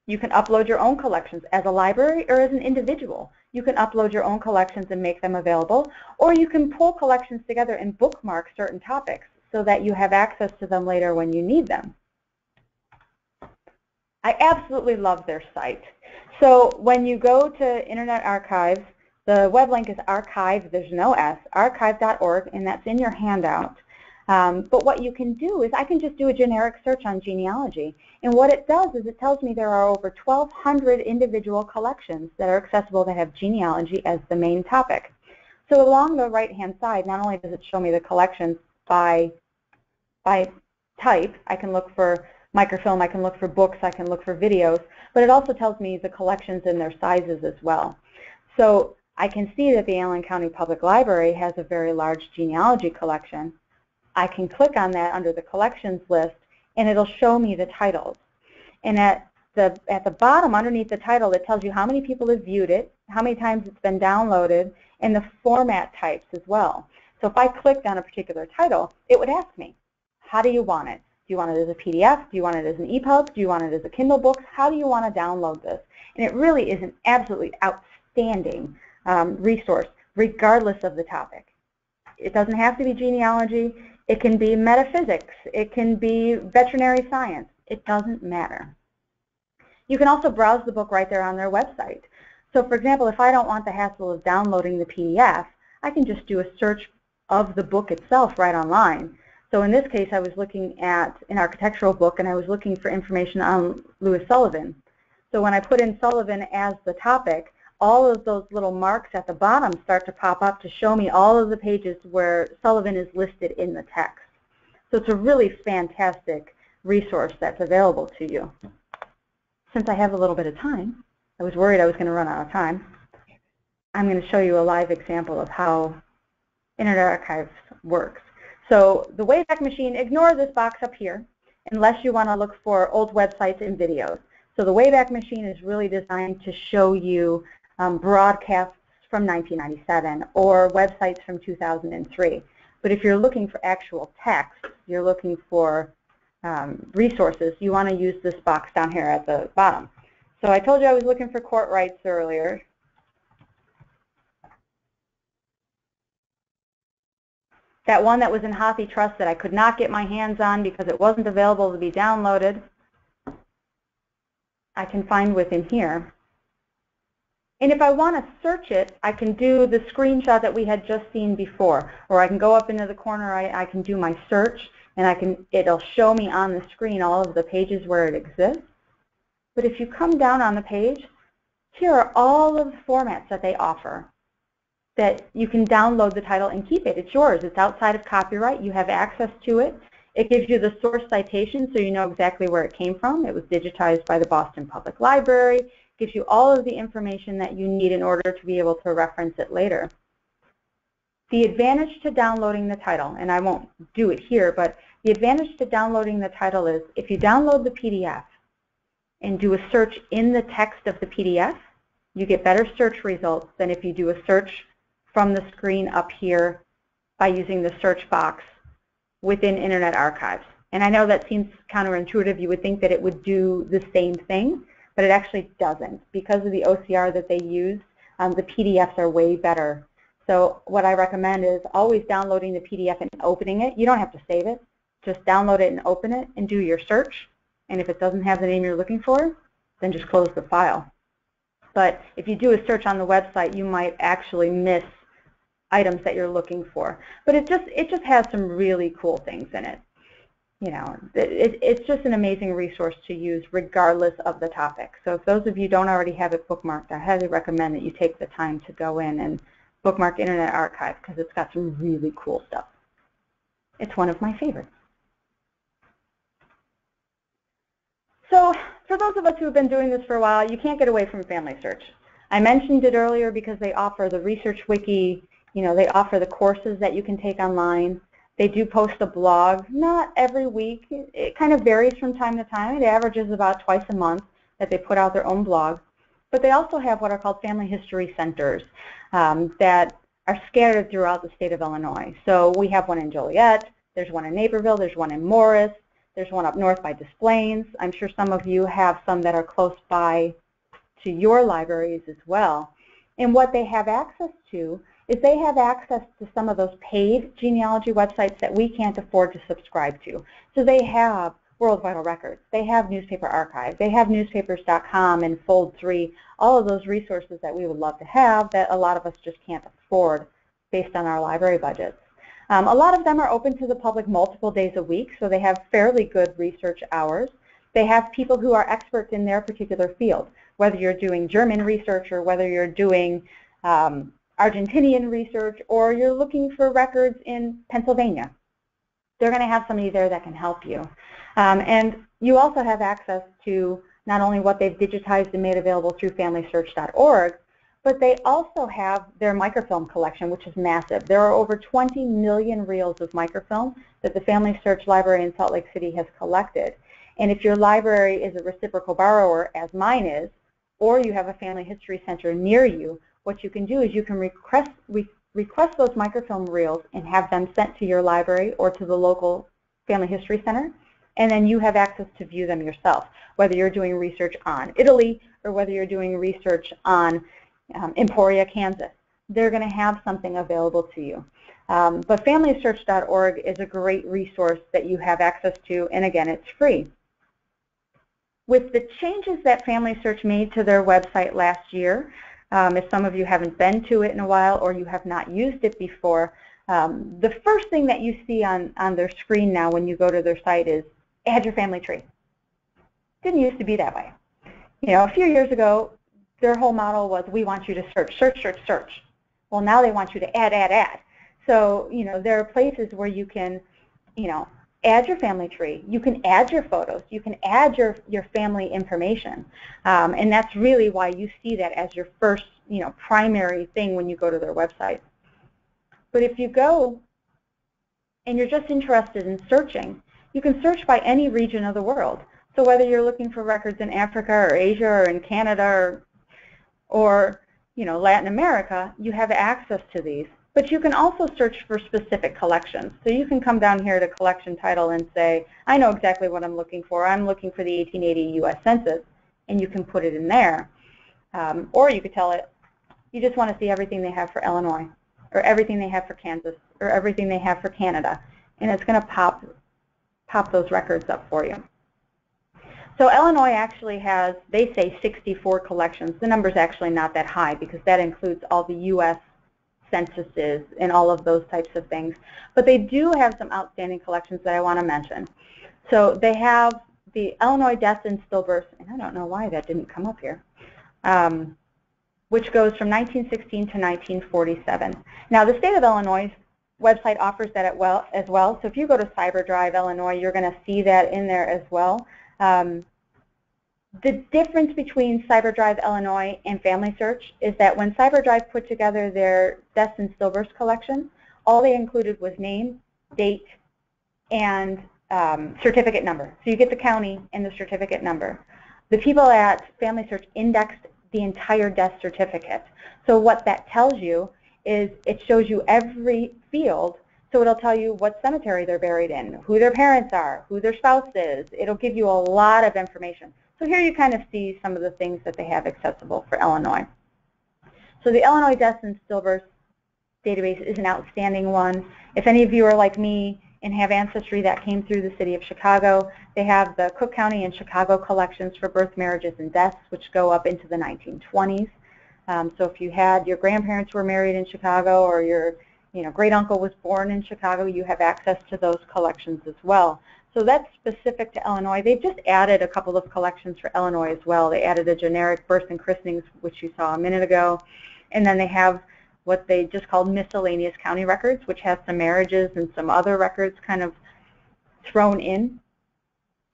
You can upload your own collections as a library or as an individual. You can upload your own collections and make them available, or you can pull collections together and bookmark certain topics so that you have access to them later when you need them. I absolutely love their site. So when you go to Internet Archives, the web link is archive, there's no S, archive.org, and that's in your handout. Um, but what you can do is I can just do a generic search on genealogy. And what it does is it tells me there are over 1,200 individual collections that are accessible that have genealogy as the main topic. So along the right-hand side, not only does it show me the collections by, by type, I can look for microfilm, I can look for books, I can look for videos, but it also tells me the collections and their sizes as well. So I can see that the Allen County Public Library has a very large genealogy collection. I can click on that under the collections list and it'll show me the titles. And at the, at the bottom underneath the title it tells you how many people have viewed it, how many times it's been downloaded, and the format types as well. So if I clicked on a particular title, it would ask me, how do you want it? Do you want it as a PDF? Do you want it as an EPUB? Do you want it as a Kindle book? How do you want to download this? And it really is an absolutely outstanding um, resource, regardless of the topic. It doesn't have to be genealogy. It can be metaphysics. It can be veterinary science. It doesn't matter. You can also browse the book right there on their website. So for example, if I don't want the hassle of downloading the PDF, I can just do a search of the book itself right online. So in this case, I was looking at an architectural book, and I was looking for information on Louis Sullivan. So when I put in Sullivan as the topic, all of those little marks at the bottom start to pop up to show me all of the pages where Sullivan is listed in the text. So it's a really fantastic resource that's available to you. Since I have a little bit of time, I was worried I was going to run out of time. I'm going to show you a live example of how Internet Archives works. So the Wayback Machine, ignore this box up here unless you want to look for old websites and videos. So the Wayback Machine is really designed to show you um, broadcasts from 1997 or websites from 2003. But if you're looking for actual text, you're looking for um, resources, you want to use this box down here at the bottom. So I told you I was looking for court rights earlier. That one that was in HathiTrust that I could not get my hands on because it wasn't available to be downloaded, I can find within here. And if I want to search it, I can do the screenshot that we had just seen before. Or I can go up into the corner, I, I can do my search, and I can it'll show me on the screen all of the pages where it exists. But if you come down on the page, here are all of the formats that they offer that you can download the title and keep it. It's yours. It's outside of copyright. You have access to it. It gives you the source citation so you know exactly where it came from. It was digitized by the Boston Public Library gives you all of the information that you need in order to be able to reference it later. The advantage to downloading the title, and I won't do it here, but the advantage to downloading the title is if you download the PDF and do a search in the text of the PDF, you get better search results than if you do a search from the screen up here by using the search box within Internet Archives. And I know that seems counterintuitive. You would think that it would do the same thing, but it actually doesn't. Because of the OCR that they use, um, the PDFs are way better. So what I recommend is always downloading the PDF and opening it. You don't have to save it. Just download it and open it and do your search. And if it doesn't have the name you're looking for, then just close the file. But if you do a search on the website, you might actually miss items that you're looking for. But it just it just has some really cool things in it you know, it, it's just an amazing resource to use regardless of the topic. So if those of you don't already have it bookmarked, I highly recommend that you take the time to go in and bookmark Internet Archive because it's got some really cool stuff. It's one of my favorites. So for those of us who have been doing this for a while, you can't get away from Family Search. I mentioned it earlier because they offer the Research Wiki, you know, they offer the courses that you can take online. They do post a blog, not every week. It kind of varies from time to time. It averages about twice a month that they put out their own blog. But they also have what are called family history centers um, that are scattered throughout the state of Illinois. So we have one in Joliet, there's one in Naperville, there's one in Morris, there's one up north by Des Plaines. I'm sure some of you have some that are close by to your libraries as well. And what they have access to is they have access to some of those paid genealogy websites that we can't afford to subscribe to. So they have World Vital Records, they have Newspaper Archive, they have newspapers.com and Fold3, all of those resources that we would love to have that a lot of us just can't afford based on our library budgets. Um, a lot of them are open to the public multiple days a week, so they have fairly good research hours. They have people who are experts in their particular field, whether you're doing German research or whether you're doing um, Argentinian research, or you're looking for records in Pennsylvania. They're going to have somebody there that can help you. Um, and you also have access to not only what they've digitized and made available through FamilySearch.org, but they also have their microfilm collection, which is massive. There are over 20 million reels of microfilm that the Family Search Library in Salt Lake City has collected. And if your library is a reciprocal borrower, as mine is, or you have a family history center near you, what you can do is you can request, re request those microfilm reels and have them sent to your library or to the local family history center, and then you have access to view them yourself, whether you're doing research on Italy or whether you're doing research on um, Emporia, Kansas. They're going to have something available to you. Um, but FamilySearch.org is a great resource that you have access to, and again, it's free. With the changes that Family Search made to their website last year, um, if some of you haven't been to it in a while or you have not used it before, um, the first thing that you see on, on their screen now when you go to their site is add your family tree. Didn't used to be that way. You know, a few years ago, their whole model was we want you to search, search, search, search. Well, now they want you to add, add, add. So, you know, there are places where you can, you know, add your family tree. You can add your photos. You can add your, your family information. Um, and that's really why you see that as your first, you know, primary thing when you go to their website. But if you go and you're just interested in searching, you can search by any region of the world. So whether you're looking for records in Africa or Asia or in Canada or, or you know, Latin America, you have access to these. But you can also search for specific collections. So you can come down here to collection title and say, I know exactly what I'm looking for. I'm looking for the 1880 U.S. Census, and you can put it in there. Um, or you could tell it, you just want to see everything they have for Illinois, or everything they have for Kansas, or everything they have for Canada. And it's going to pop, pop those records up for you. So Illinois actually has, they say 64 collections. The number's actually not that high because that includes all the U.S censuses and all of those types of things. But they do have some outstanding collections that I want to mention. So they have the Illinois deaths and stillbirths, and I don't know why that didn't come up here, um, which goes from 1916 to 1947. Now the state of Illinois website offers that well, as well. So if you go to CyberDrive Illinois, you're going to see that in there as well. Um, the difference between CyberDrive Illinois and Family Search is that when CyberDrive put together their deaths and stillbirths collection, all they included was name, date, and um, certificate number. So you get the county and the certificate number. The people at Family Search indexed the entire death certificate. So what that tells you is it shows you every field so it'll tell you what cemetery they're buried in, who their parents are, who their spouse is. It'll give you a lot of information. So here you kind of see some of the things that they have accessible for Illinois. So the Illinois Deaths and Stillbirths database is an outstanding one. If any of you are like me and have ancestry that came through the city of Chicago, they have the Cook County and Chicago collections for birth, marriages, and deaths, which go up into the 1920s. Um, so if you had your grandparents were married in Chicago or your you know, great uncle was born in Chicago, you have access to those collections as well. So that's specific to Illinois. They've just added a couple of collections for Illinois as well. They added a generic births and christenings, which you saw a minute ago. And then they have what they just called miscellaneous county records, which has some marriages and some other records kind of thrown in.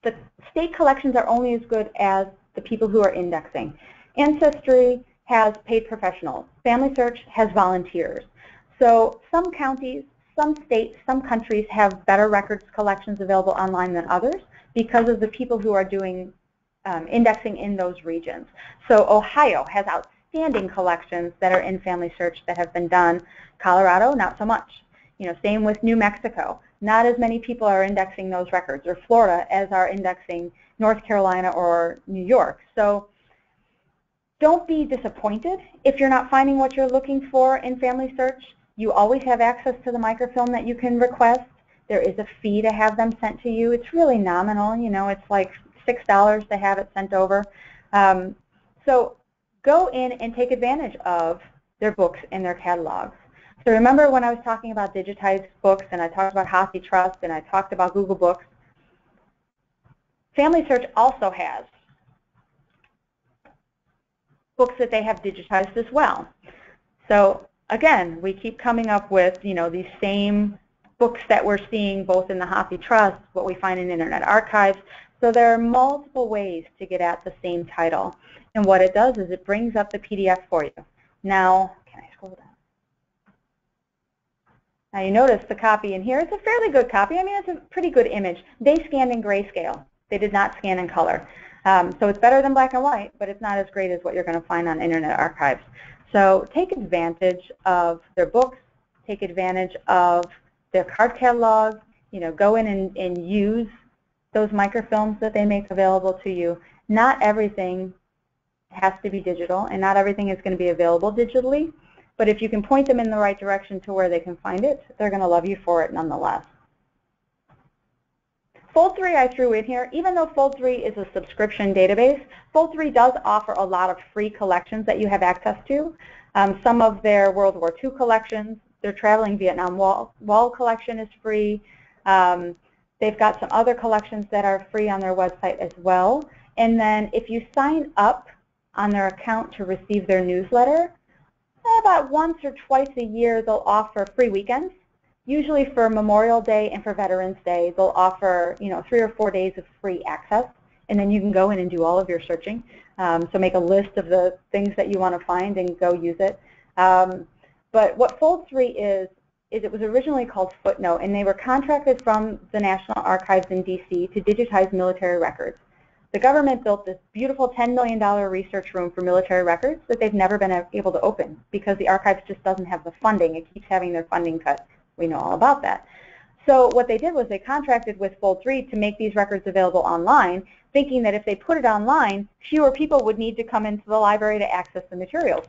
The state collections are only as good as the people who are indexing. Ancestry has paid professionals. Family Search has volunteers. So some counties some states, some countries have better records collections available online than others because of the people who are doing um, indexing in those regions. So Ohio has outstanding collections that are in Family Search that have been done. Colorado, not so much. You know, same with New Mexico. Not as many people are indexing those records, or Florida as are indexing North Carolina or New York. So don't be disappointed if you're not finding what you're looking for in Family Search. You always have access to the microfilm that you can request. There is a fee to have them sent to you. It's really nominal. You know, it's like $6 to have it sent over. Um, so go in and take advantage of their books and their catalogs. So remember when I was talking about digitized books and I talked about HathiTrust and I talked about Google Books, Family Search also has books that they have digitized as well. So again, we keep coming up with, you know, these same books that we're seeing both in the HathiTrust, what we find in Internet Archives, So there are multiple ways to get at the same title. And what it does is it brings up the PDF for you. Now, can I scroll down? Now you notice the copy in here, it's a fairly good copy. I mean, it's a pretty good image. They scanned in grayscale. They did not scan in color. Um, so it's better than black and white, but it's not as great as what you're going to find on Internet Archives. So take advantage of their books, take advantage of their card catalog, you know, go in and, and use those microfilms that they make available to you. Not everything has to be digital, and not everything is going to be available digitally. But if you can point them in the right direction to where they can find it, they're going to love you for it nonetheless. Fold3 I threw in here. Even though Fold3 is a subscription database, Fold3 does offer a lot of free collections that you have access to. Um, some of their World War II collections, their Traveling Vietnam Wall, Wall collection is free. Um, they've got some other collections that are free on their website as well. And then if you sign up on their account to receive their newsletter, about once or twice a year they'll offer free weekends Usually for Memorial Day and for Veterans Day, they'll offer you know three or four days of free access, and then you can go in and do all of your searching. Um, so make a list of the things that you want to find and go use it. Um, but what Fold3 is, is it was originally called Footnote, and they were contracted from the National Archives in D.C. to digitize military records. The government built this beautiful $10 million research room for military records that they've never been able to open because the archives just doesn't have the funding. It keeps having their funding cut. We know all about that. So what they did was they contracted with Fold3 to make these records available online, thinking that if they put it online, fewer people would need to come into the library to access the materials.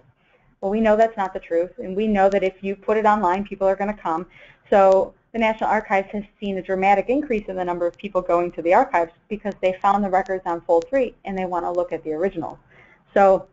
Well, we know that's not the truth, and we know that if you put it online, people are going to come. So the National Archives has seen a dramatic increase in the number of people going to the archives because they found the records on Fold3 and they want to look at the originals. So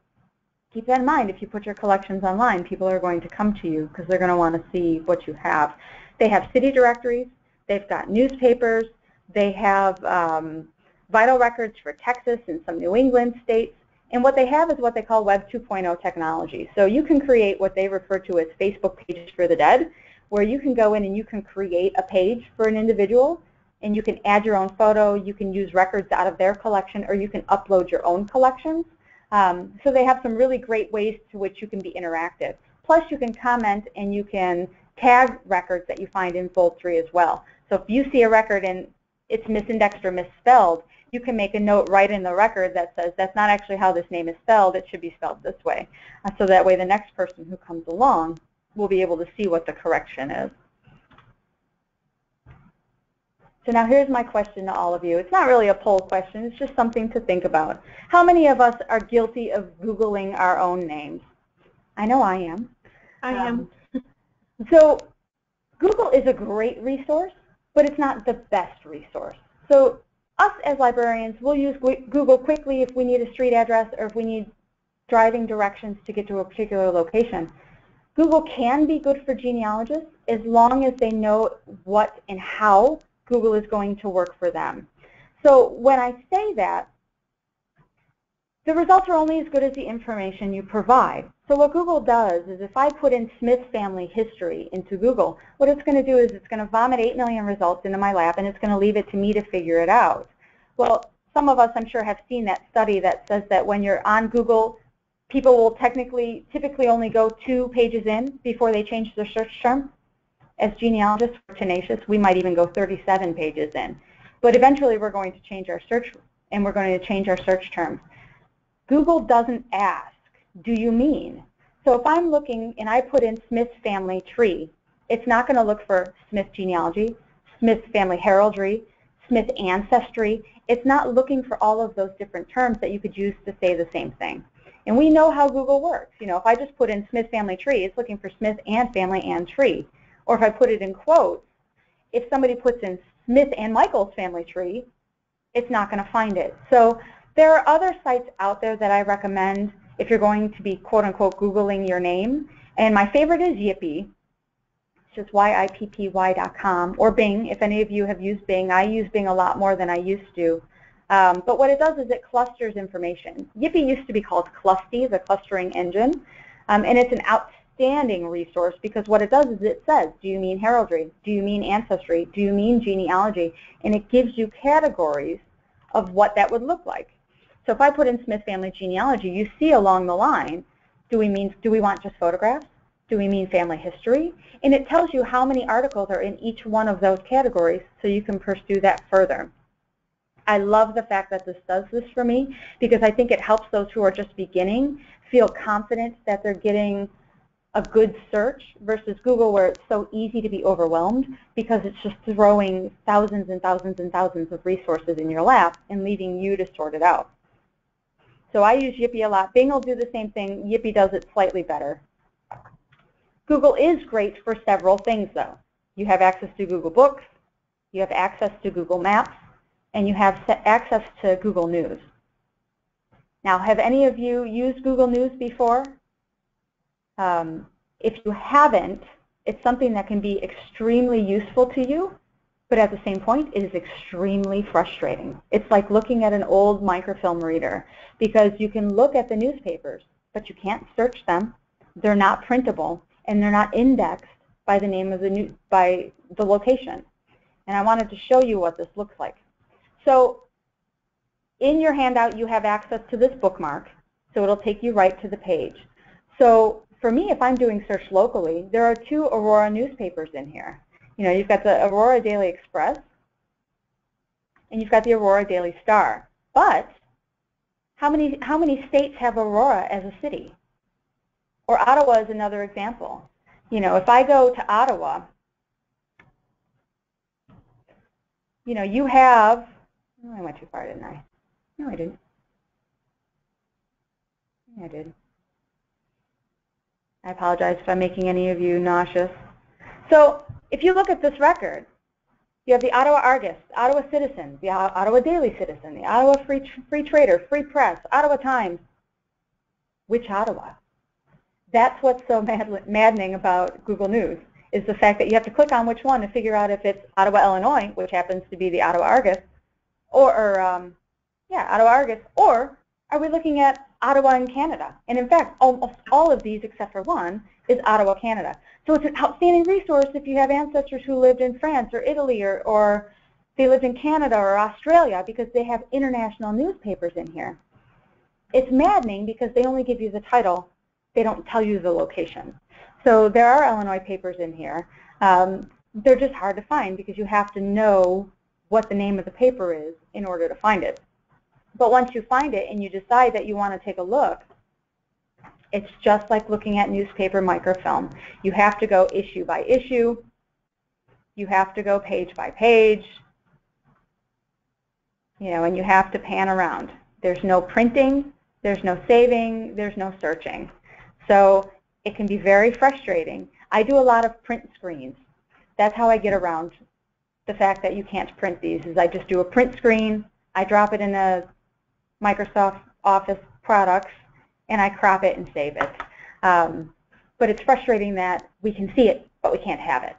keep that in mind. If you put your collections online, people are going to come to you because they're going to want to see what you have. They have city directories. They've got newspapers. They have um, vital records for Texas and some New England states. And what they have is what they call Web 2.0 technology. So you can create what they refer to as Facebook pages for the dead, where you can go in and you can create a page for an individual, and you can add your own photo, you can use records out of their collection, or you can upload your own collections. Um, so they have some really great ways to which you can be interactive. Plus you can comment and you can tag records that you find in Fold3 as well. So if you see a record and it's misindexed or misspelled, you can make a note right in the record that says that's not actually how this name is spelled, it should be spelled this way. Uh, so that way the next person who comes along will be able to see what the correction is. So now here's my question to all of you. It's not really a poll question, it's just something to think about. How many of us are guilty of Googling our own names? I know I am. I um, am. so Google is a great resource, but it's not the best resource. So us as librarians, we'll use Google quickly if we need a street address or if we need driving directions to get to a particular location. Google can be good for genealogists as long as they know what and how Google is going to work for them. So when I say that, the results are only as good as the information you provide. So what Google does is if I put in Smith family history into Google, what it's going to do is it's going to vomit 8 million results into my lap and it's going to leave it to me to figure it out. Well, some of us I'm sure have seen that study that says that when you're on Google, people will technically, typically only go two pages in before they change their search term as genealogists, we're tenacious. We might even go 37 pages in. But eventually we're going to change our search and we're going to change our search terms. Google doesn't ask, do you mean? So if I'm looking and I put in Smith family tree, it's not going to look for Smith genealogy, Smith family heraldry, Smith ancestry. It's not looking for all of those different terms that you could use to say the same thing. And we know how Google works. You know, if I just put in Smith family tree, it's looking for Smith and family and tree. Or if I put it in quotes, if somebody puts in Smith and Michael's family tree, it's not going to find it. So there are other sites out there that I recommend if you're going to be quote-unquote Googling your name. And my favorite is Yippy, it's just yippy.com, or Bing. If any of you have used Bing, I use Bing a lot more than I used to. Um, but what it does is it clusters information. Yippy used to be called Clusty, the clustering engine, um, and it's an out outstanding resource because what it does is it says, do you mean heraldry? Do you mean ancestry? Do you mean genealogy? And it gives you categories of what that would look like. So if I put in Smith family genealogy, you see along the line, do we mean do we want just photographs? Do we mean family history? And it tells you how many articles are in each one of those categories so you can pursue that further. I love the fact that this does this for me because I think it helps those who are just beginning feel confident that they're getting a good search versus Google where it's so easy to be overwhelmed because it's just throwing thousands and thousands and thousands of resources in your lap and leaving you to sort it out. So I use Yippy a lot. Bing will do the same thing. Yippy does it slightly better. Google is great for several things though. You have access to Google Books, you have access to Google Maps, and you have access to Google News. Now, have any of you used Google News before? Um, if you haven't, it's something that can be extremely useful to you, but at the same point, it is extremely frustrating. It's like looking at an old microfilm reader because you can look at the newspapers, but you can't search them. They're not printable, and they're not indexed by the name of the new, by the location. And I wanted to show you what this looks like. So in your handout, you have access to this bookmark, so it'll take you right to the page. So for me, if I'm doing search locally, there are two Aurora newspapers in here. You know, you've got the Aurora Daily Express, and you've got the Aurora Daily Star. But how many, how many states have Aurora as a city? Or Ottawa is another example. You know, if I go to Ottawa, you know, you have Oh, I went too far, didn't I? No, I didn't. Yeah, I did. I apologize if I'm making any of you nauseous. So if you look at this record, you have the Ottawa Argus, Ottawa Citizen, the Ottawa Daily Citizen, the Ottawa Free, Free Trader, Free Press, Ottawa Times. Which Ottawa? That's what's so mad maddening about Google News, is the fact that you have to click on which one to figure out if it's Ottawa, Illinois, which happens to be the Ottawa Argus, or, or um, yeah, Ottawa Argus, or are we looking at Ottawa in Canada? And in fact, almost all of these except for one is Ottawa, Canada. So it's an outstanding resource if you have ancestors who lived in France or Italy or, or they lived in Canada or Australia because they have international newspapers in here. It's maddening because they only give you the title. They don't tell you the location. So there are Illinois papers in here. Um, they're just hard to find because you have to know what the name of the paper is in order to find it. But once you find it and you decide that you want to take a look, it's just like looking at newspaper microfilm. You have to go issue by issue. You have to go page by page. You know, and you have to pan around. There's no printing, there's no saving, there's no searching. So it can be very frustrating. I do a lot of print screens. That's how I get around the fact that you can't print these is I just do a print screen, I drop it in a Microsoft Office products, and I crop it and save it. Um, but it's frustrating that we can see it, but we can't have it.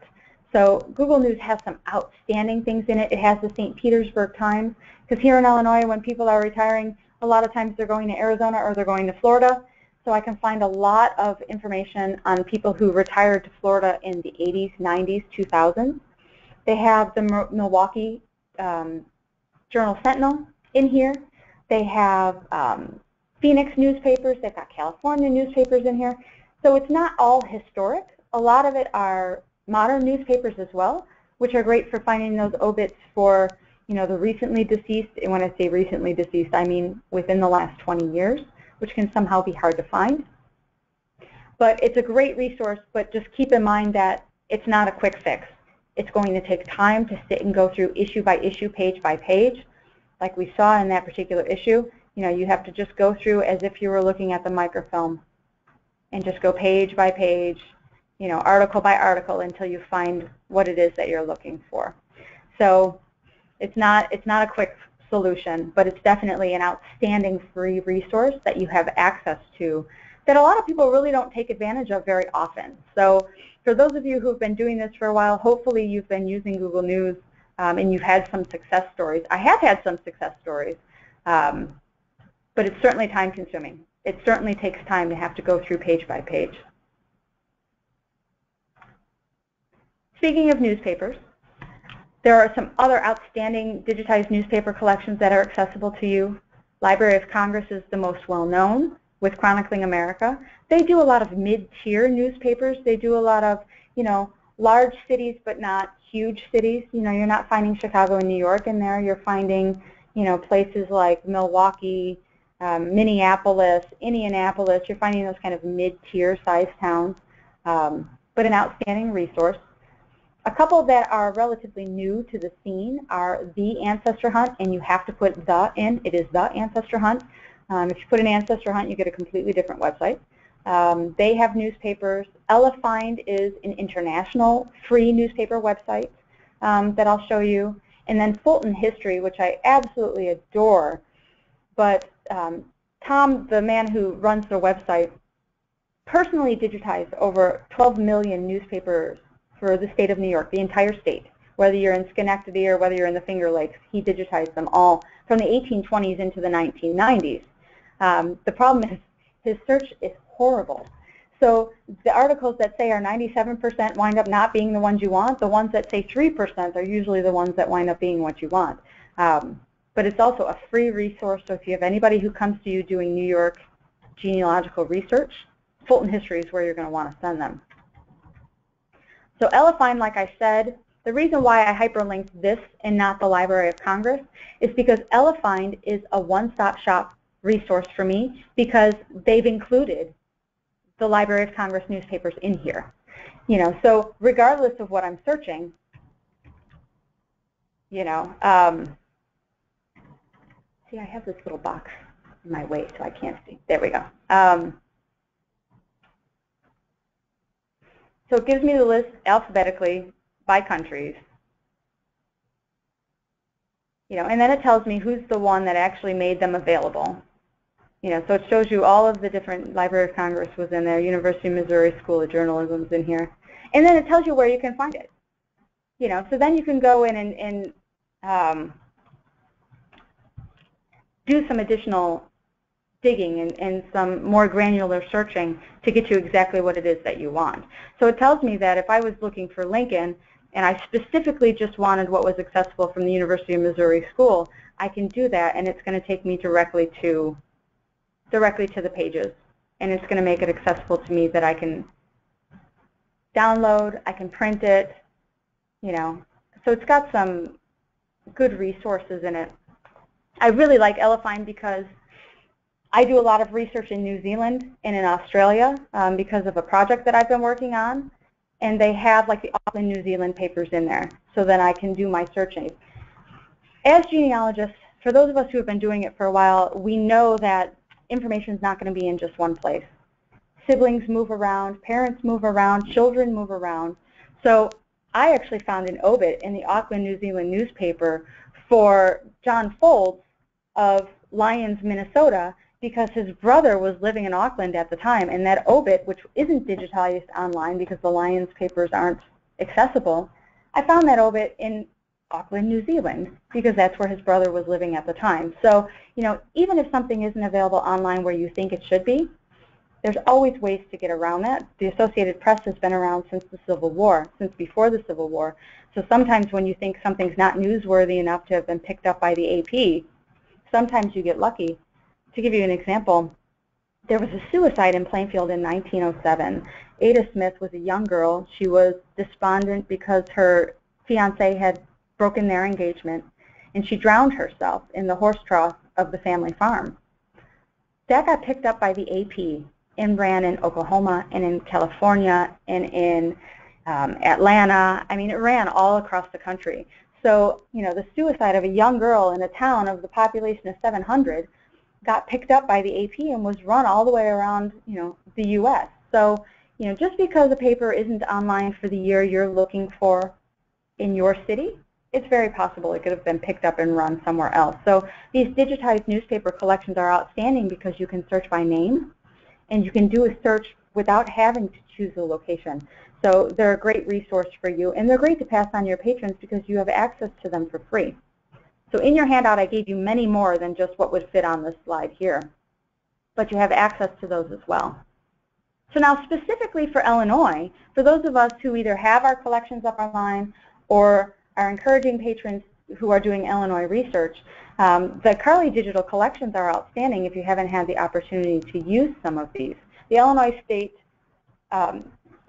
So Google News has some outstanding things in it. It has the St. Petersburg Times, because here in Illinois, when people are retiring, a lot of times they're going to Arizona or they're going to Florida. So I can find a lot of information on people who retired to Florida in the 80s, 90s, 2000s. They have the Milwaukee um, Journal Sentinel in here. They have um, Phoenix newspapers. They've got California newspapers in here. So it's not all historic. A lot of it are modern newspapers as well, which are great for finding those obits for you know, the recently deceased. And when I say recently deceased, I mean within the last 20 years, which can somehow be hard to find. But it's a great resource, but just keep in mind that it's not a quick fix. It's going to take time to sit and go through issue by issue, page by page. Like we saw in that particular issue, you know, you have to just go through as if you were looking at the microfilm and just go page by page, you know, article by article until you find what it is that you're looking for. So it's not, it's not a quick solution, but it's definitely an outstanding free resource that you have access to that a lot of people really don't take advantage of very often. So for those of you who have been doing this for a while, hopefully you've been using Google News um, and you've had some success stories. I have had some success stories, um, but it's certainly time consuming. It certainly takes time to have to go through page by page. Speaking of newspapers, There are some other outstanding digitized newspaper collections that are accessible to you. Library of Congress is the most well-known with Chronicling America. They do a lot of mid-tier newspapers. They do a lot of, you know, large cities but not huge cities. You know, you're not finding Chicago and New York in there. You're finding, you know, places like Milwaukee, um, Minneapolis, Indianapolis. You're finding those kind of mid-tier size towns, um, but an outstanding resource. A couple that are relatively new to the scene are The Ancestor Hunt, and you have to put the in. It is The Ancestor Hunt. Um, if you put an Ancestor Hunt, you get a completely different website. Um, they have newspapers. Elephind is an international free newspaper website um, that I'll show you. And then Fulton History, which I absolutely adore. But um, Tom, the man who runs their website, personally digitized over 12 million newspapers for the state of New York, the entire state. Whether you're in Schenectady or whether you're in the Finger Lakes, he digitized them all from the 1820s into the 1990s. Um, the problem is his search is horrible. So the articles that say are 97% wind up not being the ones you want. The ones that say 3% are usually the ones that wind up being what you want. Um, but it's also a free resource, so if you have anybody who comes to you doing New York genealogical research, Fulton History is where you're going to want to send them. So Elephind, like I said, the reason why I hyperlinked this and not the Library of Congress is because Elephind is a one-stop shop resource for me because they've included the Library of Congress newspapers in here. You know, so regardless of what I'm searching, you know, um, see, I have this little box in my way, so I can't see. There we go. Um, so it gives me the list alphabetically by countries. You know, and then it tells me who's the one that actually made them available. You know, so it shows you all of the different Library of Congress was in there, University of Missouri School of Journalism's in here. And then it tells you where you can find it. You know, so then you can go in and, and um, do some additional digging and, and some more granular searching to get you exactly what it is that you want. So it tells me that if I was looking for Lincoln and I specifically just wanted what was accessible from the University of Missouri School, I can do that and it's going to take me directly to directly to the pages. And it's going to make it accessible to me that I can download, I can print it, you know. So it's got some good resources in it. I really like Elephind because I do a lot of research in New Zealand and in Australia um, because of a project that I've been working on. And they have like the Auckland, New Zealand papers in there so that I can do my searching. As genealogists, for those of us who have been doing it for a while, we know that information is not going to be in just one place. Siblings move around, parents move around, children move around. So I actually found an obit in the Auckland, New Zealand newspaper for John Folds of Lyons, Minnesota, because his brother was living in Auckland at the time, and that obit, which isn't digitized online because the Lyons papers aren't accessible, I found that obit in Auckland, New Zealand, because that's where his brother was living at the time. So, you know, even if something isn't available online where you think it should be, there's always ways to get around that. The Associated Press has been around since the Civil War, since before the Civil War. So sometimes when you think something's not newsworthy enough to have been picked up by the AP, sometimes you get lucky. To give you an example, there was a suicide in Plainfield in 1907. Ada Smith was a young girl. She was despondent because her fiance had broken their engagement, and she drowned herself in the horse trough of the family farm. That got picked up by the AP and ran in Oklahoma and in California and in um, Atlanta. I mean, it ran all across the country. So, you know, the suicide of a young girl in a town of the population of 700 got picked up by the AP and was run all the way around, you know, the U.S. So, you know, just because a paper isn't online for the year you're looking for in your city it's very possible it could have been picked up and run somewhere else. So these digitized newspaper collections are outstanding because you can search by name and you can do a search without having to choose a location. So they're a great resource for you and they're great to pass on your patrons because you have access to them for free. So in your handout I gave you many more than just what would fit on this slide here. But you have access to those as well. So now specifically for Illinois, for those of us who either have our collections up online or are encouraging patrons who are doing Illinois research. Um, the CARLI digital collections are outstanding if you haven't had the opportunity to use some of these. The Illinois State, um,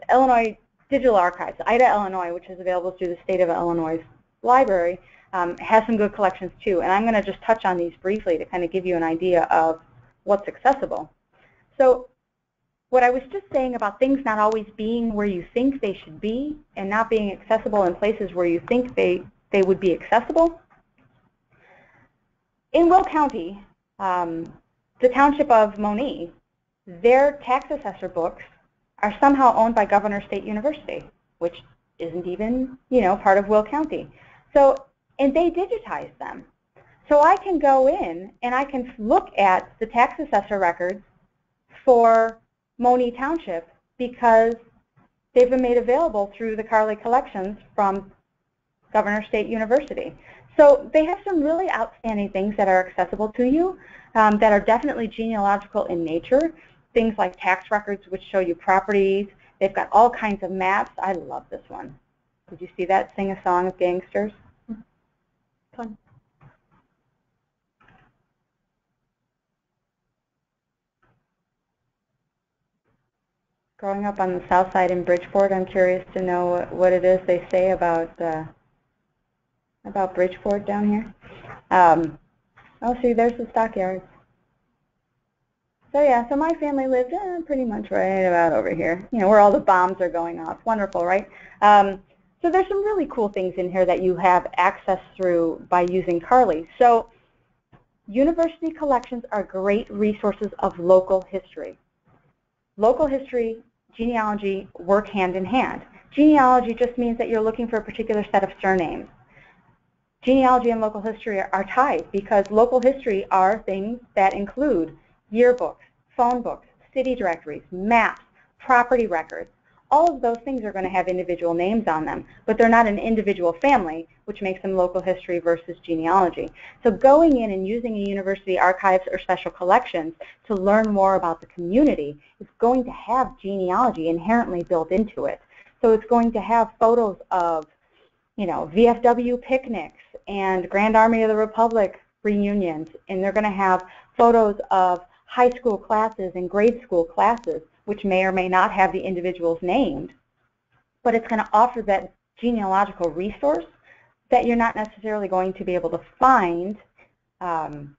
Illinois Digital Archives, IDA Illinois, which is available through the State of Illinois Library, um, has some good collections too. And I'm going to just touch on these briefly to kind of give you an idea of what's accessible. So what I was just saying about things not always being where you think they should be and not being accessible in places where you think they, they would be accessible. In Will County, um, the township of Monee, their tax assessor books are somehow owned by Governor State University, which isn't even, you know, part of Will County. So and they digitize them. So I can go in and I can look at the tax assessor records for Monee Township because they've been made available through the CARLI collections from Governor State University. So they have some really outstanding things that are accessible to you um, that are definitely genealogical in nature. Things like tax records which show you properties. They've got all kinds of maps. I love this one. Did you see that? Sing a Song of Gangsters? Fun. Growing up on the south side in Bridgeport, I'm curious to know what, it is they say about uh, about Bridgeport down here. Um, oh, see, there's the stockyards. So yeah, so my family lived eh, pretty much right about over here, you know, where all the bombs are going off. Wonderful, right? Um, so there's some really cool things in here that you have access through by using CARLI. So university collections are great resources of local history. Local history, genealogy work hand in hand. Genealogy just means that you're looking for a particular set of surnames. Genealogy and local history are tied because local history are things that include yearbooks, phone books, city directories, maps, property records, all of those things are going to have individual names on them, but they're not an individual family, which makes them local history versus genealogy. So going in and using a university archives or special collections to learn more about the community is going to have genealogy inherently built into it. So it's going to have photos of, you know, VFW picnics and Grand Army of the Republic reunions, and they're going to have photos of high school classes and grade school classes which may or may not have the individuals named, but it's going to offer that genealogical resource that you're not necessarily going to be able to find um,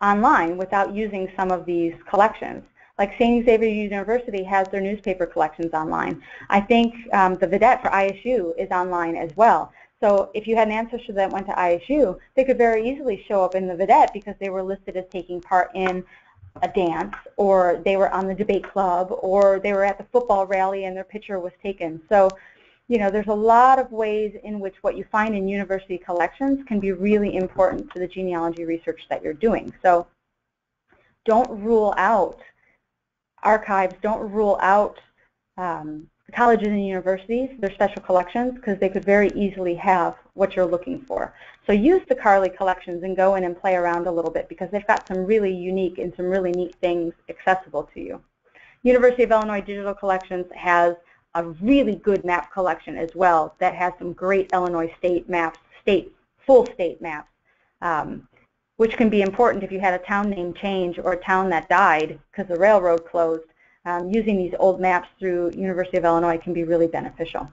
online without using some of these collections. Like St. Xavier University has their newspaper collections online. I think um, the Vidette for ISU is online as well. So if you had an ancestor that went to ISU, they could very easily show up in the Vidette because they were listed as taking part in a dance or they were on the debate club or they were at the football rally and their picture was taken. So, you know, there's a lot of ways in which what you find in university collections can be really important to the genealogy research that you're doing. So don't rule out archives, don't rule out um, colleges and universities, their special collections, because they could very easily have what you're looking for. So use the CARLI collections and go in and play around a little bit because they've got some really unique and some really neat things accessible to you. University of Illinois Digital Collections has a really good map collection as well that has some great Illinois state maps, state, full state maps, um, which can be important if you had a town name change or a town that died because the railroad closed um, using these old maps through University of Illinois can be really beneficial.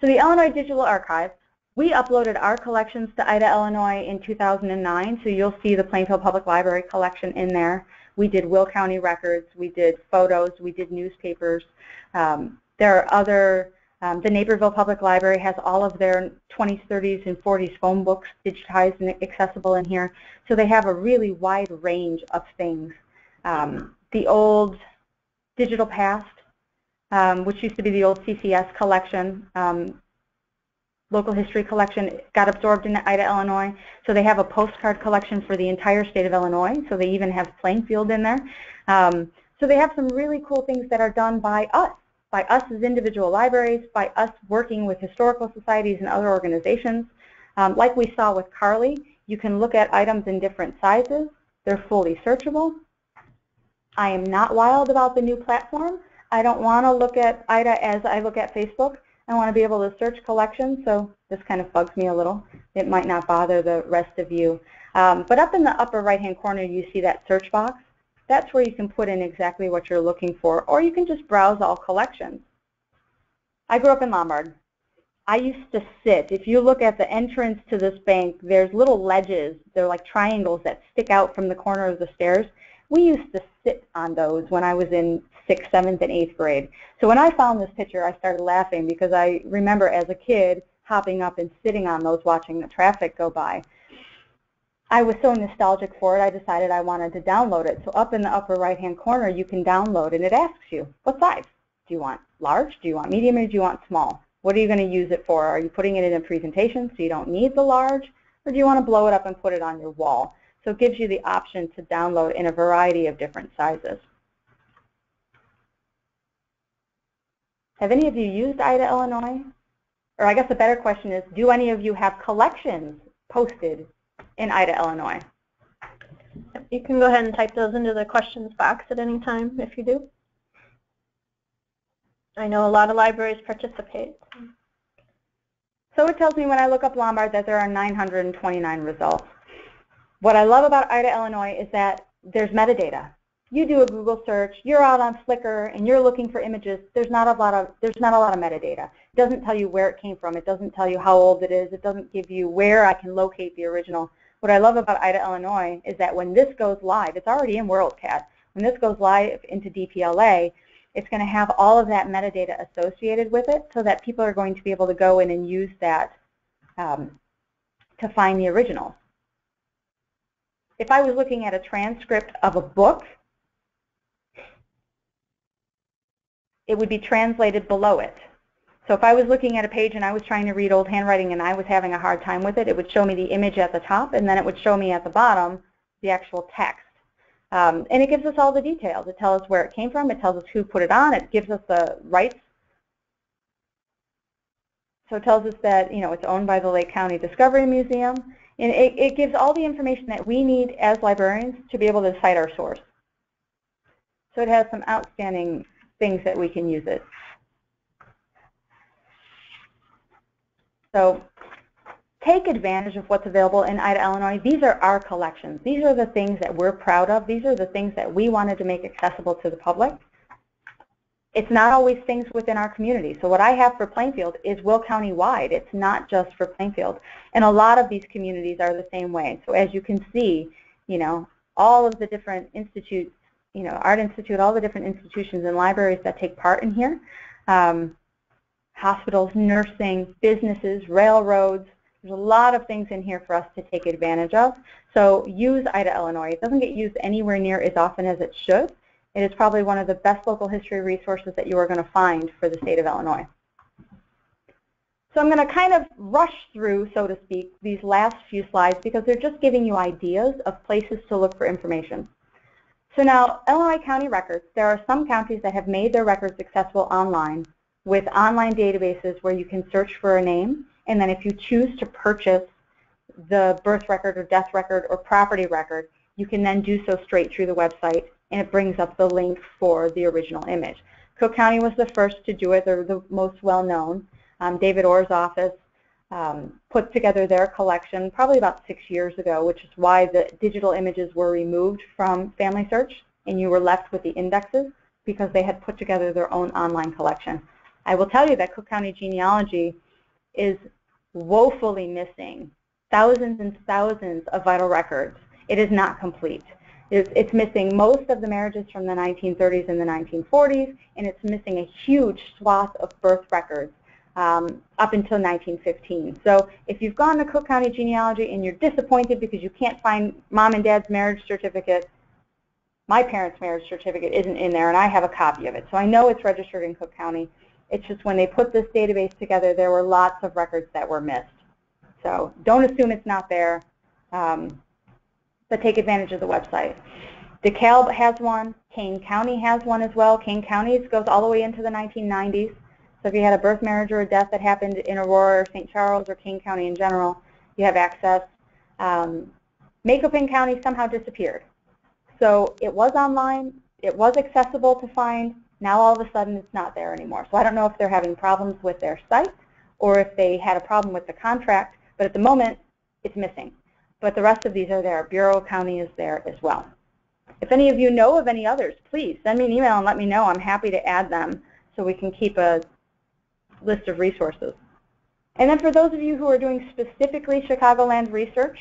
So the Illinois Digital Archive, we uploaded our collections to IDA Illinois in 2009, so you'll see the Plainfield Public Library collection in there. We did Will County records, we did photos, we did newspapers. Um, there are other, um, the Naperville Public Library has all of their 20s, 30s, and 40s phone books digitized and accessible in here. So they have a really wide range of things. Um, the old Digital Past, um, which used to be the old CCS collection, um, local history collection, got absorbed into IDA, Illinois. So they have a postcard collection for the entire state of Illinois. So they even have Plainfield in there. Um, so they have some really cool things that are done by us, by us as individual libraries, by us working with historical societies and other organizations. Um, like we saw with CARLI, you can look at items in different sizes. They're fully searchable. I am not wild about the new platform. I don't want to look at IDA as I look at Facebook. I want to be able to search collections, so This kind of bugs me a little. It might not bother the rest of you. Um, but up in the upper right-hand corner, you see that search box. That's where you can put in exactly what you're looking for, or you can just browse all collections. I grew up in Lombard. I used to sit, if you look at the entrance to this bank, there's little ledges, they're like triangles that stick out from the corner of the stairs. We used to sit on those when I was in sixth, seventh, and eighth grade. So when I found this picture, I started laughing because I remember as a kid hopping up and sitting on those watching the traffic go by. I was so nostalgic for it, I decided I wanted to download it. So up in the upper right-hand corner, you can download, and it asks you, what size? Do you want large? Do you want medium? Or do you want small? What are you going to use it for? Are you putting it in a presentation so you don't need the large? Or do you want to blow it up and put it on your wall? So it gives you the option to download in a variety of different sizes. Have any of you used IDA Illinois? Or I guess a better question is, do any of you have collections posted in IDA Illinois? You can go ahead and type those into the questions box at any time if you do. I know a lot of libraries participate. So it tells me when I look up Lombard that there are 929 results. What I love about IDA Illinois is that there's metadata. You do a Google search, you're out on Flickr, and you're looking for images. There's not a lot of there's not a lot of metadata. It doesn't tell you where it came from. It doesn't tell you how old it is. It doesn't give you where I can locate the original. What I love about IDA Illinois is that when this goes live, it's already in WorldCat. When this goes live into DPLA, it's going to have all of that metadata associated with it so that people are going to be able to go in and use that um, to find the original. If I was looking at a transcript of a book, it would be translated below it. So if I was looking at a page and I was trying to read old handwriting and I was having a hard time with it, it would show me the image at the top and then it would show me at the bottom the actual text. Um, and it gives us all the details. It tells us where it came from. It tells us who put it on. It gives us the rights. So it tells us that you know it's owned by the Lake County Discovery Museum. And it, it gives all the information that we need as librarians to be able to cite our source. So it has some outstanding things that we can use it. So take advantage of what's available in IDA Illinois. These are our collections. These are the things that we're proud of. These are the things that we wanted to make accessible to the public. It's not always things within our community. So what I have for Plainfield is Will County wide. It's not just for Plainfield. And a lot of these communities are the same way. So as you can see, you know, all of the different institutes, you know, Art Institute, all the different institutions and libraries that take part in here, um, hospitals, nursing, businesses, railroads, there's a lot of things in here for us to take advantage of. So use IDA Illinois. It doesn't get used anywhere near as often as it should. It is probably one of the best local history resources that you are going to find for the state of Illinois. So I'm going to kind of rush through, so to speak, these last few slides because they're just giving you ideas of places to look for information. So now, Illinois County Records, there are some counties that have made their records accessible online with online databases where you can search for a name and then if you choose to purchase the birth record or death record or property record, you can then do so straight through the website and it brings up the link for the original image. Cook County was the first to do it. They're the most well-known. Um, David Orr's office um, put together their collection probably about six years ago, which is why the digital images were removed from Family Search and you were left with the indexes because they had put together their own online collection. I will tell you that Cook County Genealogy is woefully missing thousands and thousands of vital records. It is not complete. It's, it's, missing most of the marriages from the 1930s and the 1940s, and it's missing a huge swath of birth records um, up until 1915. So if you've gone to Cook County Genealogy and you're disappointed because you can't find mom and dad's marriage certificate, my parents' marriage certificate isn't in there, and I have a copy of it. So I know it's registered in Cook County. It's just when they put this database together, there were lots of records that were missed. So don't assume it's not there, um, but take advantage of the website. DeKalb has one. Kane County has one as well. Kane County goes all the way into the 1990s. So if you had a birth, marriage, or a death that happened in Aurora or St. Charles or Kane County in general, you have access. Um, Macoupin County somehow disappeared. So it was online. It was accessible to find. Now all of a sudden it's not there anymore. So I don't know if they're having problems with their site or if they had a problem with the contract, but at the moment it's missing. But the rest of these are there. Bureau County is there as well. If any of you know of any others, please send me an email and let me know. I'm happy to add them so we can keep a list of resources. And then for those of you who are doing specifically Chicagoland research,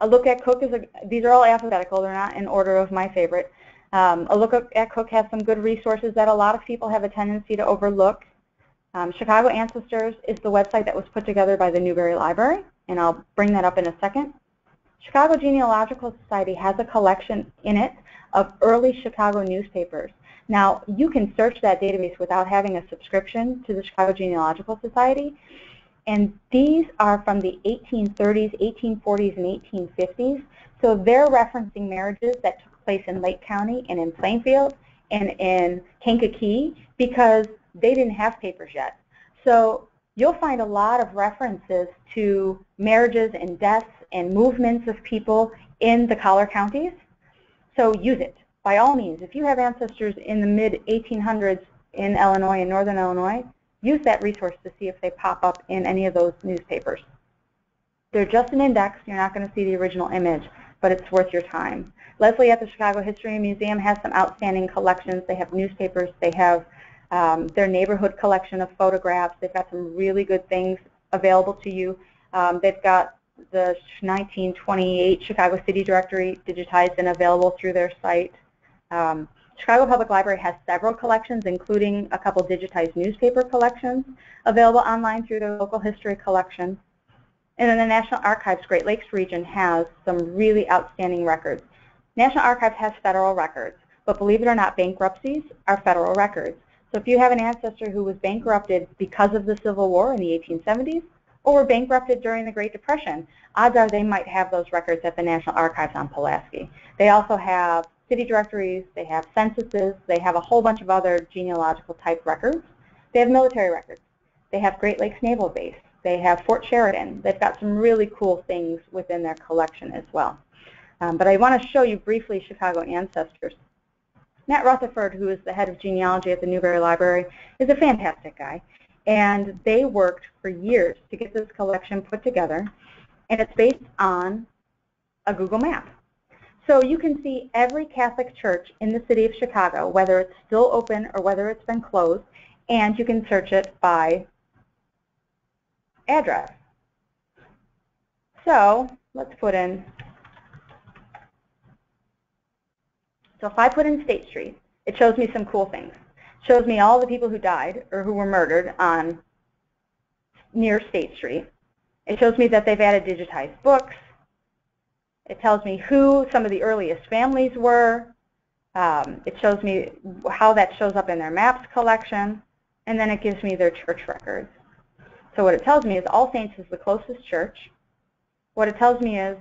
a look at Cook is a, these are all alphabetical, they're not in order of my favorite. Um, a look at Cook has some good resources that a lot of people have a tendency to overlook. Um, Chicago Ancestors is the website that was put together by the Newberry Library, and I'll bring that up in a second. Chicago Genealogical Society has a collection in it of early Chicago newspapers. Now, you can search that database without having a subscription to the Chicago Genealogical Society, and these are from the 1830s, 1840s, and 1850s. So they're referencing marriages that took place in Lake County and in Plainfield and in Kankakee because they didn't have papers yet. So you'll find a lot of references to marriages and deaths and movements of people in the collar counties. So use it. By all means, if you have ancestors in the mid-1800s in Illinois and northern Illinois, use that resource to see if they pop up in any of those newspapers. They're just an index. You're not going to see the original image, but it's worth your time. Leslie at the Chicago History Museum has some outstanding collections. They have newspapers. They have um, their neighborhood collection of photographs. They've got some really good things available to you. Um, they've got the 1928 Chicago City Directory digitized and available through their site. Um, Chicago Public Library has several collections, including a couple digitized newspaper collections available online through their local history collection. And then the National Archives Great Lakes region has some really outstanding records. National Archives has federal records, but believe it or not, bankruptcies are federal records. So if you have an ancestor who was bankrupted because of the Civil War in the 1870s, or were bankrupted during the Great Depression, odds are they might have those records at the National Archives on Pulaski. They also have city directories, they have censuses, they have a whole bunch of other genealogical type records. They have military records. They have Great Lakes Naval Base. They have Fort Sheridan. They've got some really cool things within their collection as well. Um, but I want to show you briefly Chicago ancestors. Matt Rutherford, who is the head of genealogy at the Newberry Library, is a fantastic guy. And they worked for years to get this collection put together. And it's based on a Google map. So you can see every Catholic church in the city of Chicago, whether it's still open or whether it's been closed, and you can search it by address. So let's put in, so if I put in State Street, it shows me some cool things. It shows me all the people who died or who were murdered on near State Street. It shows me that they've added digitized books. It tells me who some of the earliest families were. Um, it shows me how that shows up in their maps collection. And then it gives me their church records. So what it tells me is All Saints is the closest church. What it tells me is,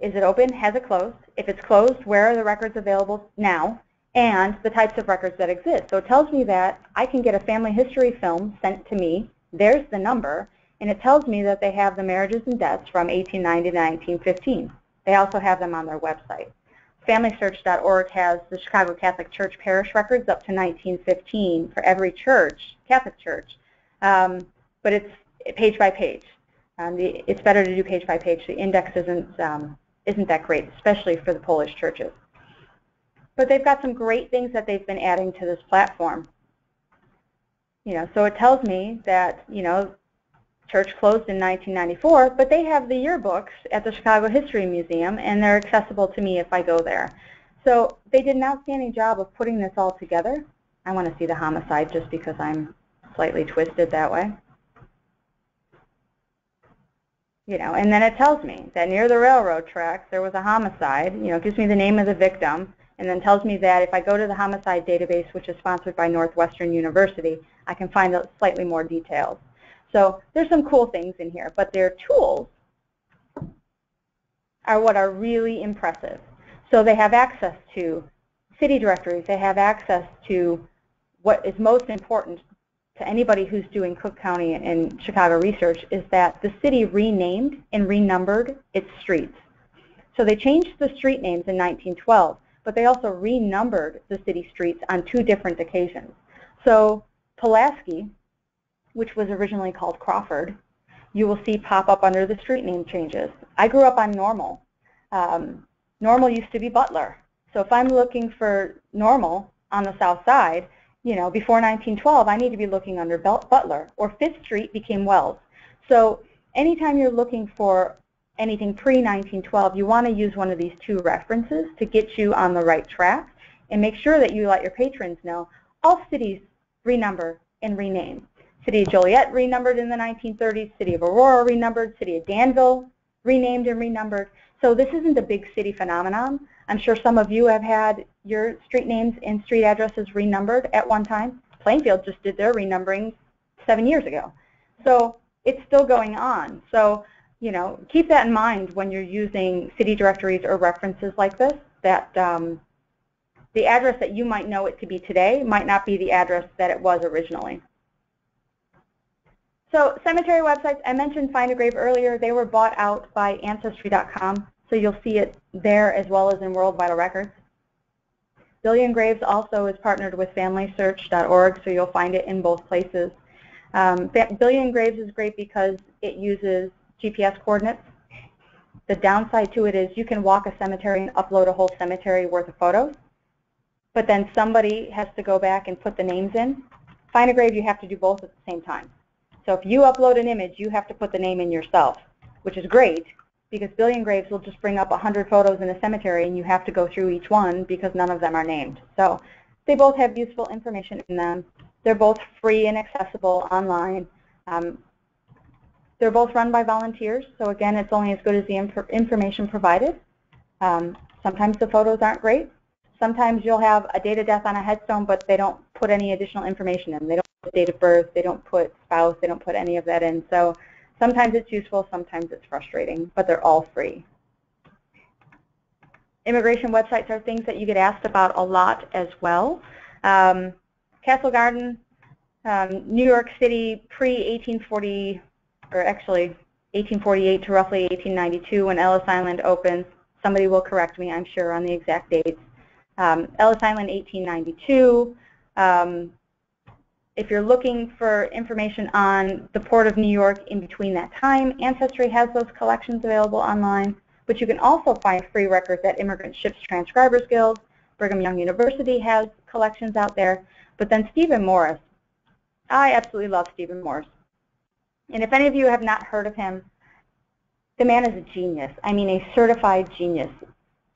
is it open? Has it closed? If it's closed, where are the records available now? And the types of records that exist. So it tells me that I can get a family history film sent to me. There's the number and it tells me that they have the marriages and deaths from 1890 to 1915. They also have them on their website. FamilySearch.org has the Chicago Catholic Church parish records up to 1915 for every church, Catholic church, um, but it's page by page. Um, the, it's better to do page by page. The index isn't um, isn't that great, especially for the Polish churches. But they've got some great things that they've been adding to this platform. You know, so it tells me that you know church closed in 1994, but they have the yearbooks at the Chicago History Museum, and they're accessible to me if I go there. So they did an outstanding job of putting this all together. I want to see the homicide just because I'm slightly twisted that way. You know, and then it tells me that near the railroad tracks there was a homicide. You know, gives me the name of the victim, and then tells me that if I go to the homicide database, which is sponsored by Northwestern University, I can find out slightly more details. So there's some cool things in here, but their tools are what are really impressive. So they have access to city directories. They have access to what is most important to anybody who's doing Cook County and Chicago research is that the city renamed and renumbered its streets. So they changed the street names in 1912, but they also renumbered the city streets on two different occasions. So Pulaski which was originally called Crawford, you will see pop up under the street name changes. I grew up on Normal. Um, Normal used to be Butler. So if I'm looking for Normal on the south side, you know, before 1912, I need to be looking under Belt Butler. Or Fifth Street became Wells. So anytime you're looking for anything pre-1912, you want to use one of these two references to get you on the right track and make sure that you let your patrons know all cities renumber and rename. City of Joliet renumbered in the 1930s, City of Aurora renumbered, City of Danville renamed and renumbered. So this isn't a big city phenomenon. I'm sure some of you have had your street names and street addresses renumbered at one time. Plainfield just did their renumbering seven years ago. So it's still going on. So, you know, keep that in mind when you're using city directories or references like this, that um, the address that you might know it to be today might not be the address that it was originally. So cemetery websites, I mentioned Find a Grave earlier. They were bought out by Ancestry.com, so you'll see it there as well as in World Vital Records. Billion Graves also is partnered with FamilySearch.org, so you'll find it in both places. Um, Billion Graves is great because it uses GPS coordinates. The downside to it is you can walk a cemetery and upload a whole cemetery worth of photos, but then somebody has to go back and put the names in. Find a grave, you have to do both at the same time. So if you upload an image, you have to put the name in yourself, which is great because Billion Graves will just bring up 100 photos in a cemetery and you have to go through each one because none of them are named. So they both have useful information in them. They're both free and accessible online. Um, they're both run by volunteers, so again, it's only as good as the inf information provided. Um, sometimes the photos aren't great. Sometimes you'll have a date of death on a headstone, but they don't put any additional information in. They don't date of birth, they don't put spouse, they don't put any of that in. So sometimes it's useful, sometimes it's frustrating, but they're all free. Immigration websites are things that you get asked about a lot as well. Um, Castle Garden, um, New York City pre-1840, or actually 1848 to roughly 1892 when Ellis Island opens. Somebody will correct me, I'm sure, on the exact dates. Um, Ellis Island 1892. Um, if you're looking for information on the Port of New York in between that time, Ancestry has those collections available online. But you can also find free records at Immigrant Ships Transcribers Guild. Brigham Young University has collections out there. But then Stephen Morse. I absolutely love Stephen Morse. And if any of you have not heard of him, the man is a genius. I mean, a certified genius.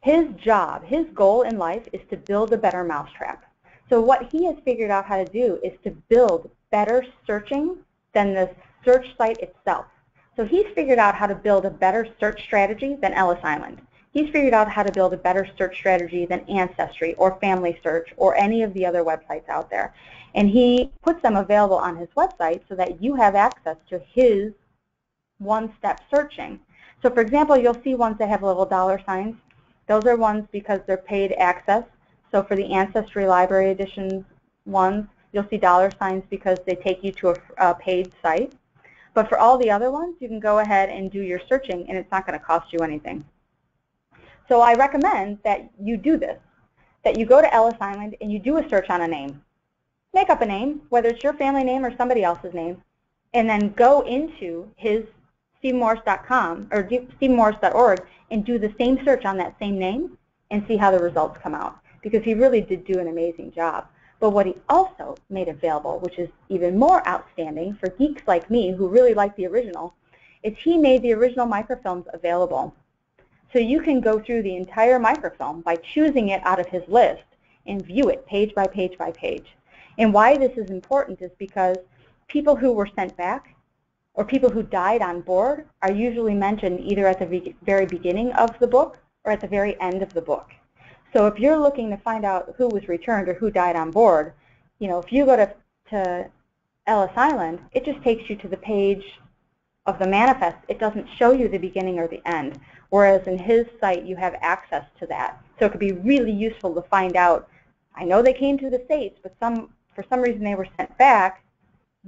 His job, his goal in life is to build a better mousetrap. So what he has figured out how to do is to build better searching than the search site itself. So he's figured out how to build a better search strategy than Ellis Island. He's figured out how to build a better search strategy than Ancestry or Family Search or any of the other websites out there. And he puts them available on his website so that you have access to his one-step searching. So for example, you'll see ones that have little dollar signs. Those are ones because they're paid access. So for the Ancestry Library Editions ones, you'll see dollar signs because they take you to a, a paid site. But for all the other ones, you can go ahead and do your searching, and it's not going to cost you anything. So I recommend that you do this, that you go to Ellis Island and you do a search on a name. Make up a name, whether it's your family name or somebody else's name, and then go into his stevemorse.com or stevemorse.org and do the same search on that same name and see how the results come out because he really did do an amazing job. But what he also made available, which is even more outstanding for geeks like me who really like the original, is he made the original microfilms available. So you can go through the entire microfilm by choosing it out of his list and view it page by page by page. And why this is important is because people who were sent back or people who died on board are usually mentioned either at the very beginning of the book or at the very end of the book. So if you're looking to find out who was returned or who died on board, you know, if you go to, to Ellis Island, it just takes you to the page of the manifest. It doesn't show you the beginning or the end. Whereas in his site, you have access to that. So it could be really useful to find out, I know they came to the States, but some for some reason they were sent back,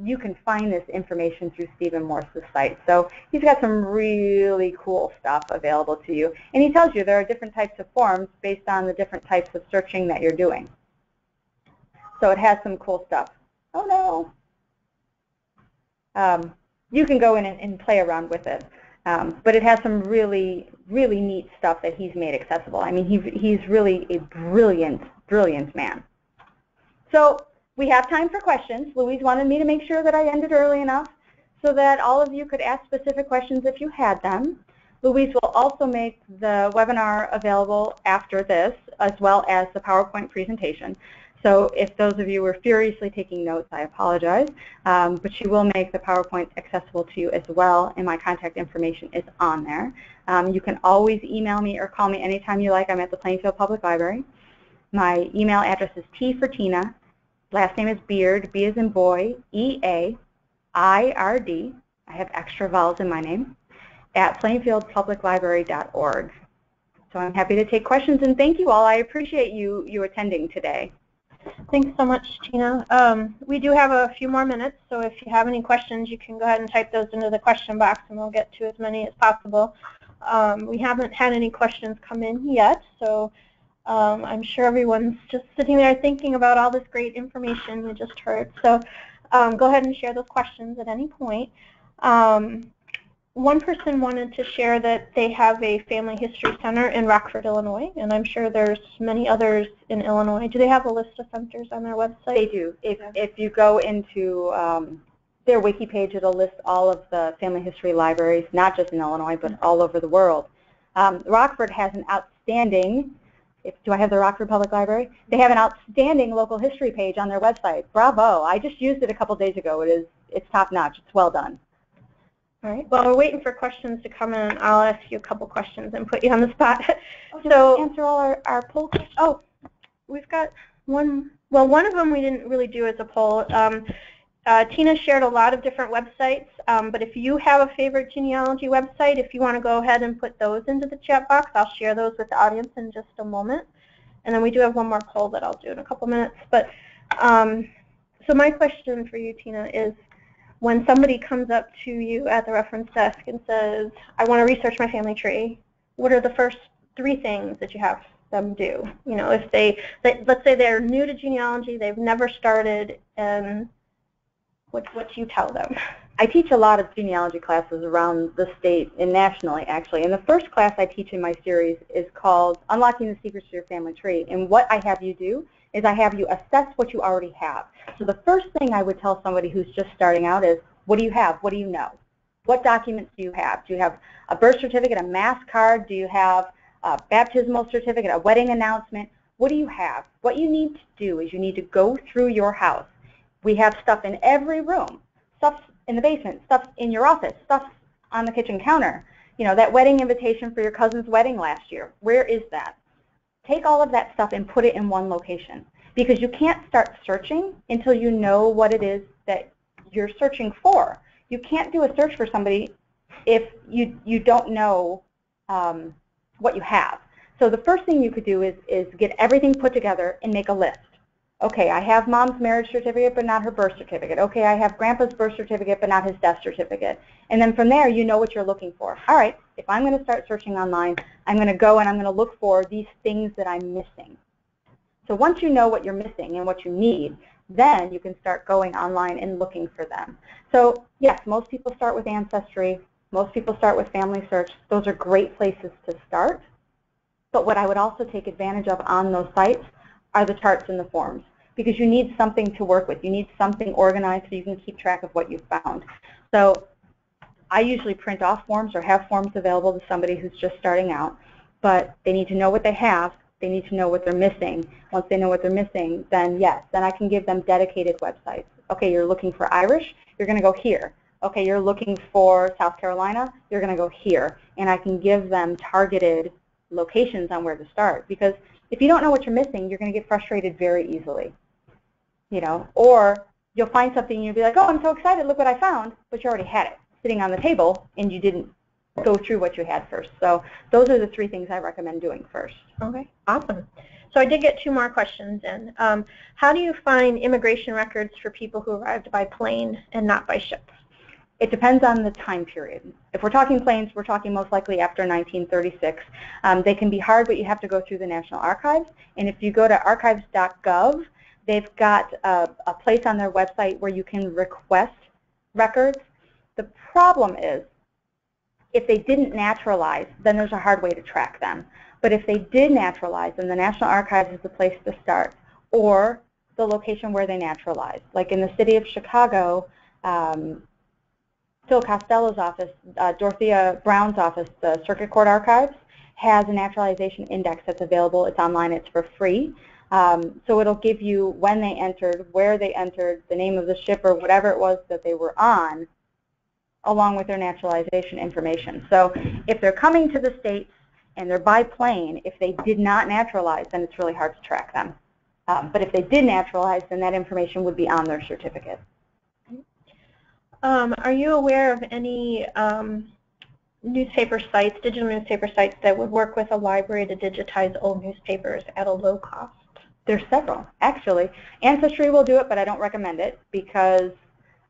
you can find this information through Stephen Morse's site. So he's got some really cool stuff available to you. And he tells you there are different types of forms based on the different types of searching that you're doing. So it has some cool stuff. Oh no. um, you can go in and, and play around with it. Um, but it has some really, really neat stuff that he's made accessible. I mean, he, he's really a brilliant, brilliant man. So we have time for questions. Louise wanted me to make sure that I ended early enough so that all of you could ask specific questions if you had them. Louise will also make the webinar available after this, as well as the PowerPoint presentation. So if those of you were furiously taking notes, I apologize. Um, but she will make the PowerPoint accessible to you as well, and my contact information is on there. Um, you can always email me or call me anytime you like. I'm at the Plainfield Public Library. My email address is T for Tina. Last name is Beaird, B as in boy, E-A-I-R-D. I have extra vowels in my name, at plainfieldpubliclibrary.org. So I'm happy to take questions, and thank you all. I appreciate you, you attending today. Thanks so much, Tina. Um, we do have a few more minutes, so if you have any questions, you can go ahead and type those into the question box, and we'll get to as many as possible. Um, we haven't had any questions come in yet, so um, I'm sure everyone's just sitting there thinking about all this great information you just heard. So um, go ahead and share those questions at any point. Um, one person wanted to share that they have a family history center in Rockford, Illinois, and I'm sure there's many others in Illinois. Do they have a list of centers on their website? They do. If, if you go into um, their wiki page, it'll list all of the family history libraries, not just in Illinois, but all over the world. Um, Rockford has an outstanding, if, do I have the Rockford Public Library? They have an outstanding local history page on their website. Bravo. I just used it a couple days ago. It is, it's top notch. It's well done. All right. Well, we're waiting for questions to come in. I'll ask you a couple questions and put you on the spot. Oh, so answer all our, our poll questions. Oh, we've got one. Well, one of them we didn't really do as a poll. Um, uh, Tina shared a lot of different websites, um, but if you have a favorite genealogy website, if you want to go ahead and put those into the chat box, I'll share those with the audience in just a moment. And then we do have one more poll that I'll do in a couple minutes. But um, so my question for you, Tina, is when somebody comes up to you at the reference desk and says, I want to research my family tree, what are the first three things that you have them do? You know, if they, they let's say they're new to genealogy, they've never started, and what, what do you tell them? I teach a lot of genealogy classes around the state and nationally, actually. And the first class I teach in my series is called Unlocking the Secrets to Your Family Tree. And what I have you do is I have you assess what you already have. So the first thing I would tell somebody who's just starting out is, what do you have? What do you know? What documents do you have? Do you have a birth certificate, a mass card? Do you have a baptismal certificate, a wedding announcement? What do you have? What you need to do is you need to go through your house. We have stuff in every room. Stuff in the basement, stuff in your office, stuff on the kitchen counter. You know, that wedding invitation for your cousin's wedding last year. Where is that? take all of that stuff and put it in one location because you can't start searching until you know what it is that you're searching for. You can't do a search for somebody if you, you don't know um, what you have. So the first thing you could do is, is get everything put together and make a list. Okay, I have mom's marriage certificate but not her birth certificate. Okay, I have grandpa's birth certificate but not his death certificate. And then from there, you know what you're looking for. All right, if I'm going to start searching online, I'm going to go and I'm going to look for these things that I'm missing. So once you know what you're missing and what you need, then you can start going online and looking for them. So yes, most people start with Ancestry. Most people start with Family Search. Those are great places to start. But what I would also take advantage of on those sites are the charts and the forms because you need something to work with. You need something organized so you can keep track of what you've found. So I usually print off forms or have forms available to somebody who's just starting out, but they need to know what they have. They need to know what they're missing. Once they know what they're missing, then yes, then I can give them dedicated websites. Okay, you're looking for Irish, you're going to go here. Okay, you're looking for South Carolina, you're going to go here. And I can give them targeted locations on where to start because if you don't know what you're missing, you're going to get frustrated very easily. You know, or you'll find something and you'll be like, oh, I'm so excited, look what I found, but you already had it sitting on the table and you didn't go through what you had first. So those are the three things I recommend doing first. Okay, awesome. So I did get two more questions in. Um, how do you find immigration records for people who arrived by plane and not by ship? It depends on the time period. If we're talking planes, we're talking most likely after 1936. Um, they can be hard, but you have to go through the National Archives. And if you go to archives.gov, they've got a, a place on their website where you can request records. The problem is if they didn't naturalize, then there's a hard way to track them. But if they did naturalize, then the National Archives is the place to start, or the location where they naturalized. Like in the city of Chicago, um, Phil Costello's office, uh, Dorothea Brown's office, the Circuit Court Archives, has a naturalization index that's available. It's online. It's for free. Um, so it'll give you when they entered, where they entered, the name of the ship or whatever it was that they were on, along with their naturalization information. So if they're coming to the States and they're by plane, if they did not naturalize, then it's really hard to track them. Um, but if they did naturalize, then that information would be on their certificate. Um, are you aware of any um, newspaper sites, digital newspaper sites that would work with a library to digitize old newspapers at a low cost? There's several, actually. Ancestry will do it, but I don't recommend it because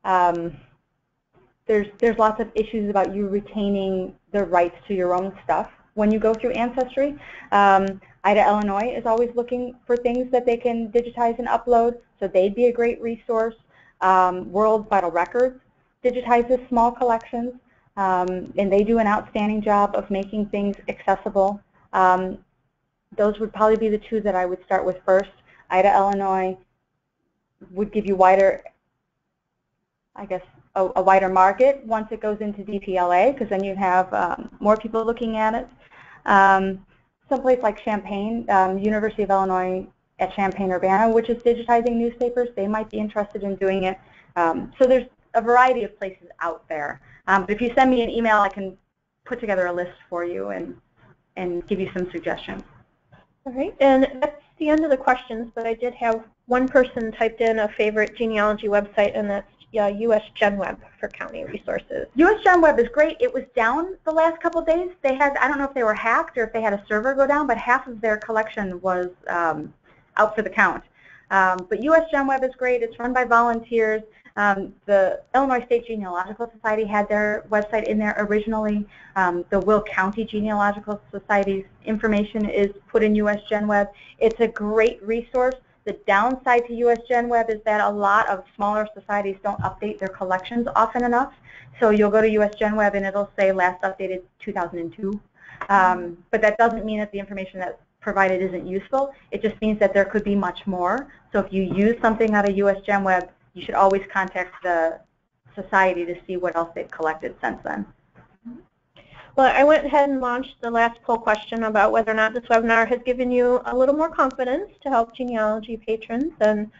um, there's there's lots of issues about you retaining the rights to your own stuff when you go through Ancestry. Um, IDA Illinois is always looking for things that they can digitize and upload, so they'd be a great resource. Um, World Vital Records digitizes small collections, um, and they do an outstanding job of making things accessible. Um, those would probably be the two that I would start with first. IDA Illinois would give you wider, I guess, a, a wider market once it goes into DPLA, because then you have um, more people looking at it. Um, someplace like Champaign, um, University of Illinois at Champaign-Urbana, which is digitizing newspapers, they might be interested in doing it. Um, so there's a variety of places out there. Um, but if you send me an email, I can put together a list for you and, and give you some suggestions. All right, and that's the end of the questions, but I did have one person typed in a favorite genealogy website, and that's uh, US GenWeb for county resources. US GenWeb is great. It was down the last couple of days. They had, I don't know if they were hacked or if they had a server go down, but half of their collection was um, out for the count. Um, but US GenWeb is great. It's run by volunteers. Um, the Illinois State Genealogical Society had their website in there originally. Um, the Will County Genealogical Society's information is put in US GenWeb. It's a great resource. The downside to US GenWeb is that a lot of smaller societies don't update their collections often enough. So you'll go to US GenWeb and it'll say last updated 2002. Um, but that doesn't mean that the information that's provided isn't useful. It just means that there could be much more. So if you use something out of US GenWeb, you should always contact the society to see what else they've collected since then. Well, I went ahead and launched the last poll question about whether or not this webinar has given you a little more confidence to help genealogy patrons, and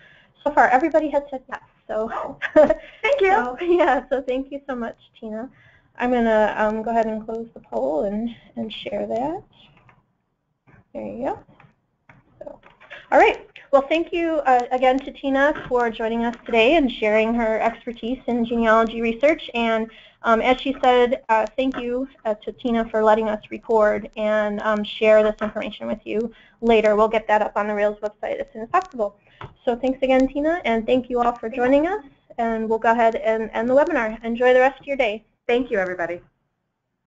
so far everybody has said yes. So thank you. So, yeah, so thank you so much, Tina. I'm going to um, go ahead and close the poll and, and share that. There you go. So, all right. Well, thank you uh, again to Tina for joining us today and sharing her expertise in genealogy research. And um, as she said, uh, thank you uh, to Tina for letting us record and um, share this information with you later. We'll get that up on the RAILS website as soon as possible. So thanks again, Tina, and thank you all for joining us. And we'll go ahead and end the webinar. Enjoy the rest of your day. Thank you, everybody.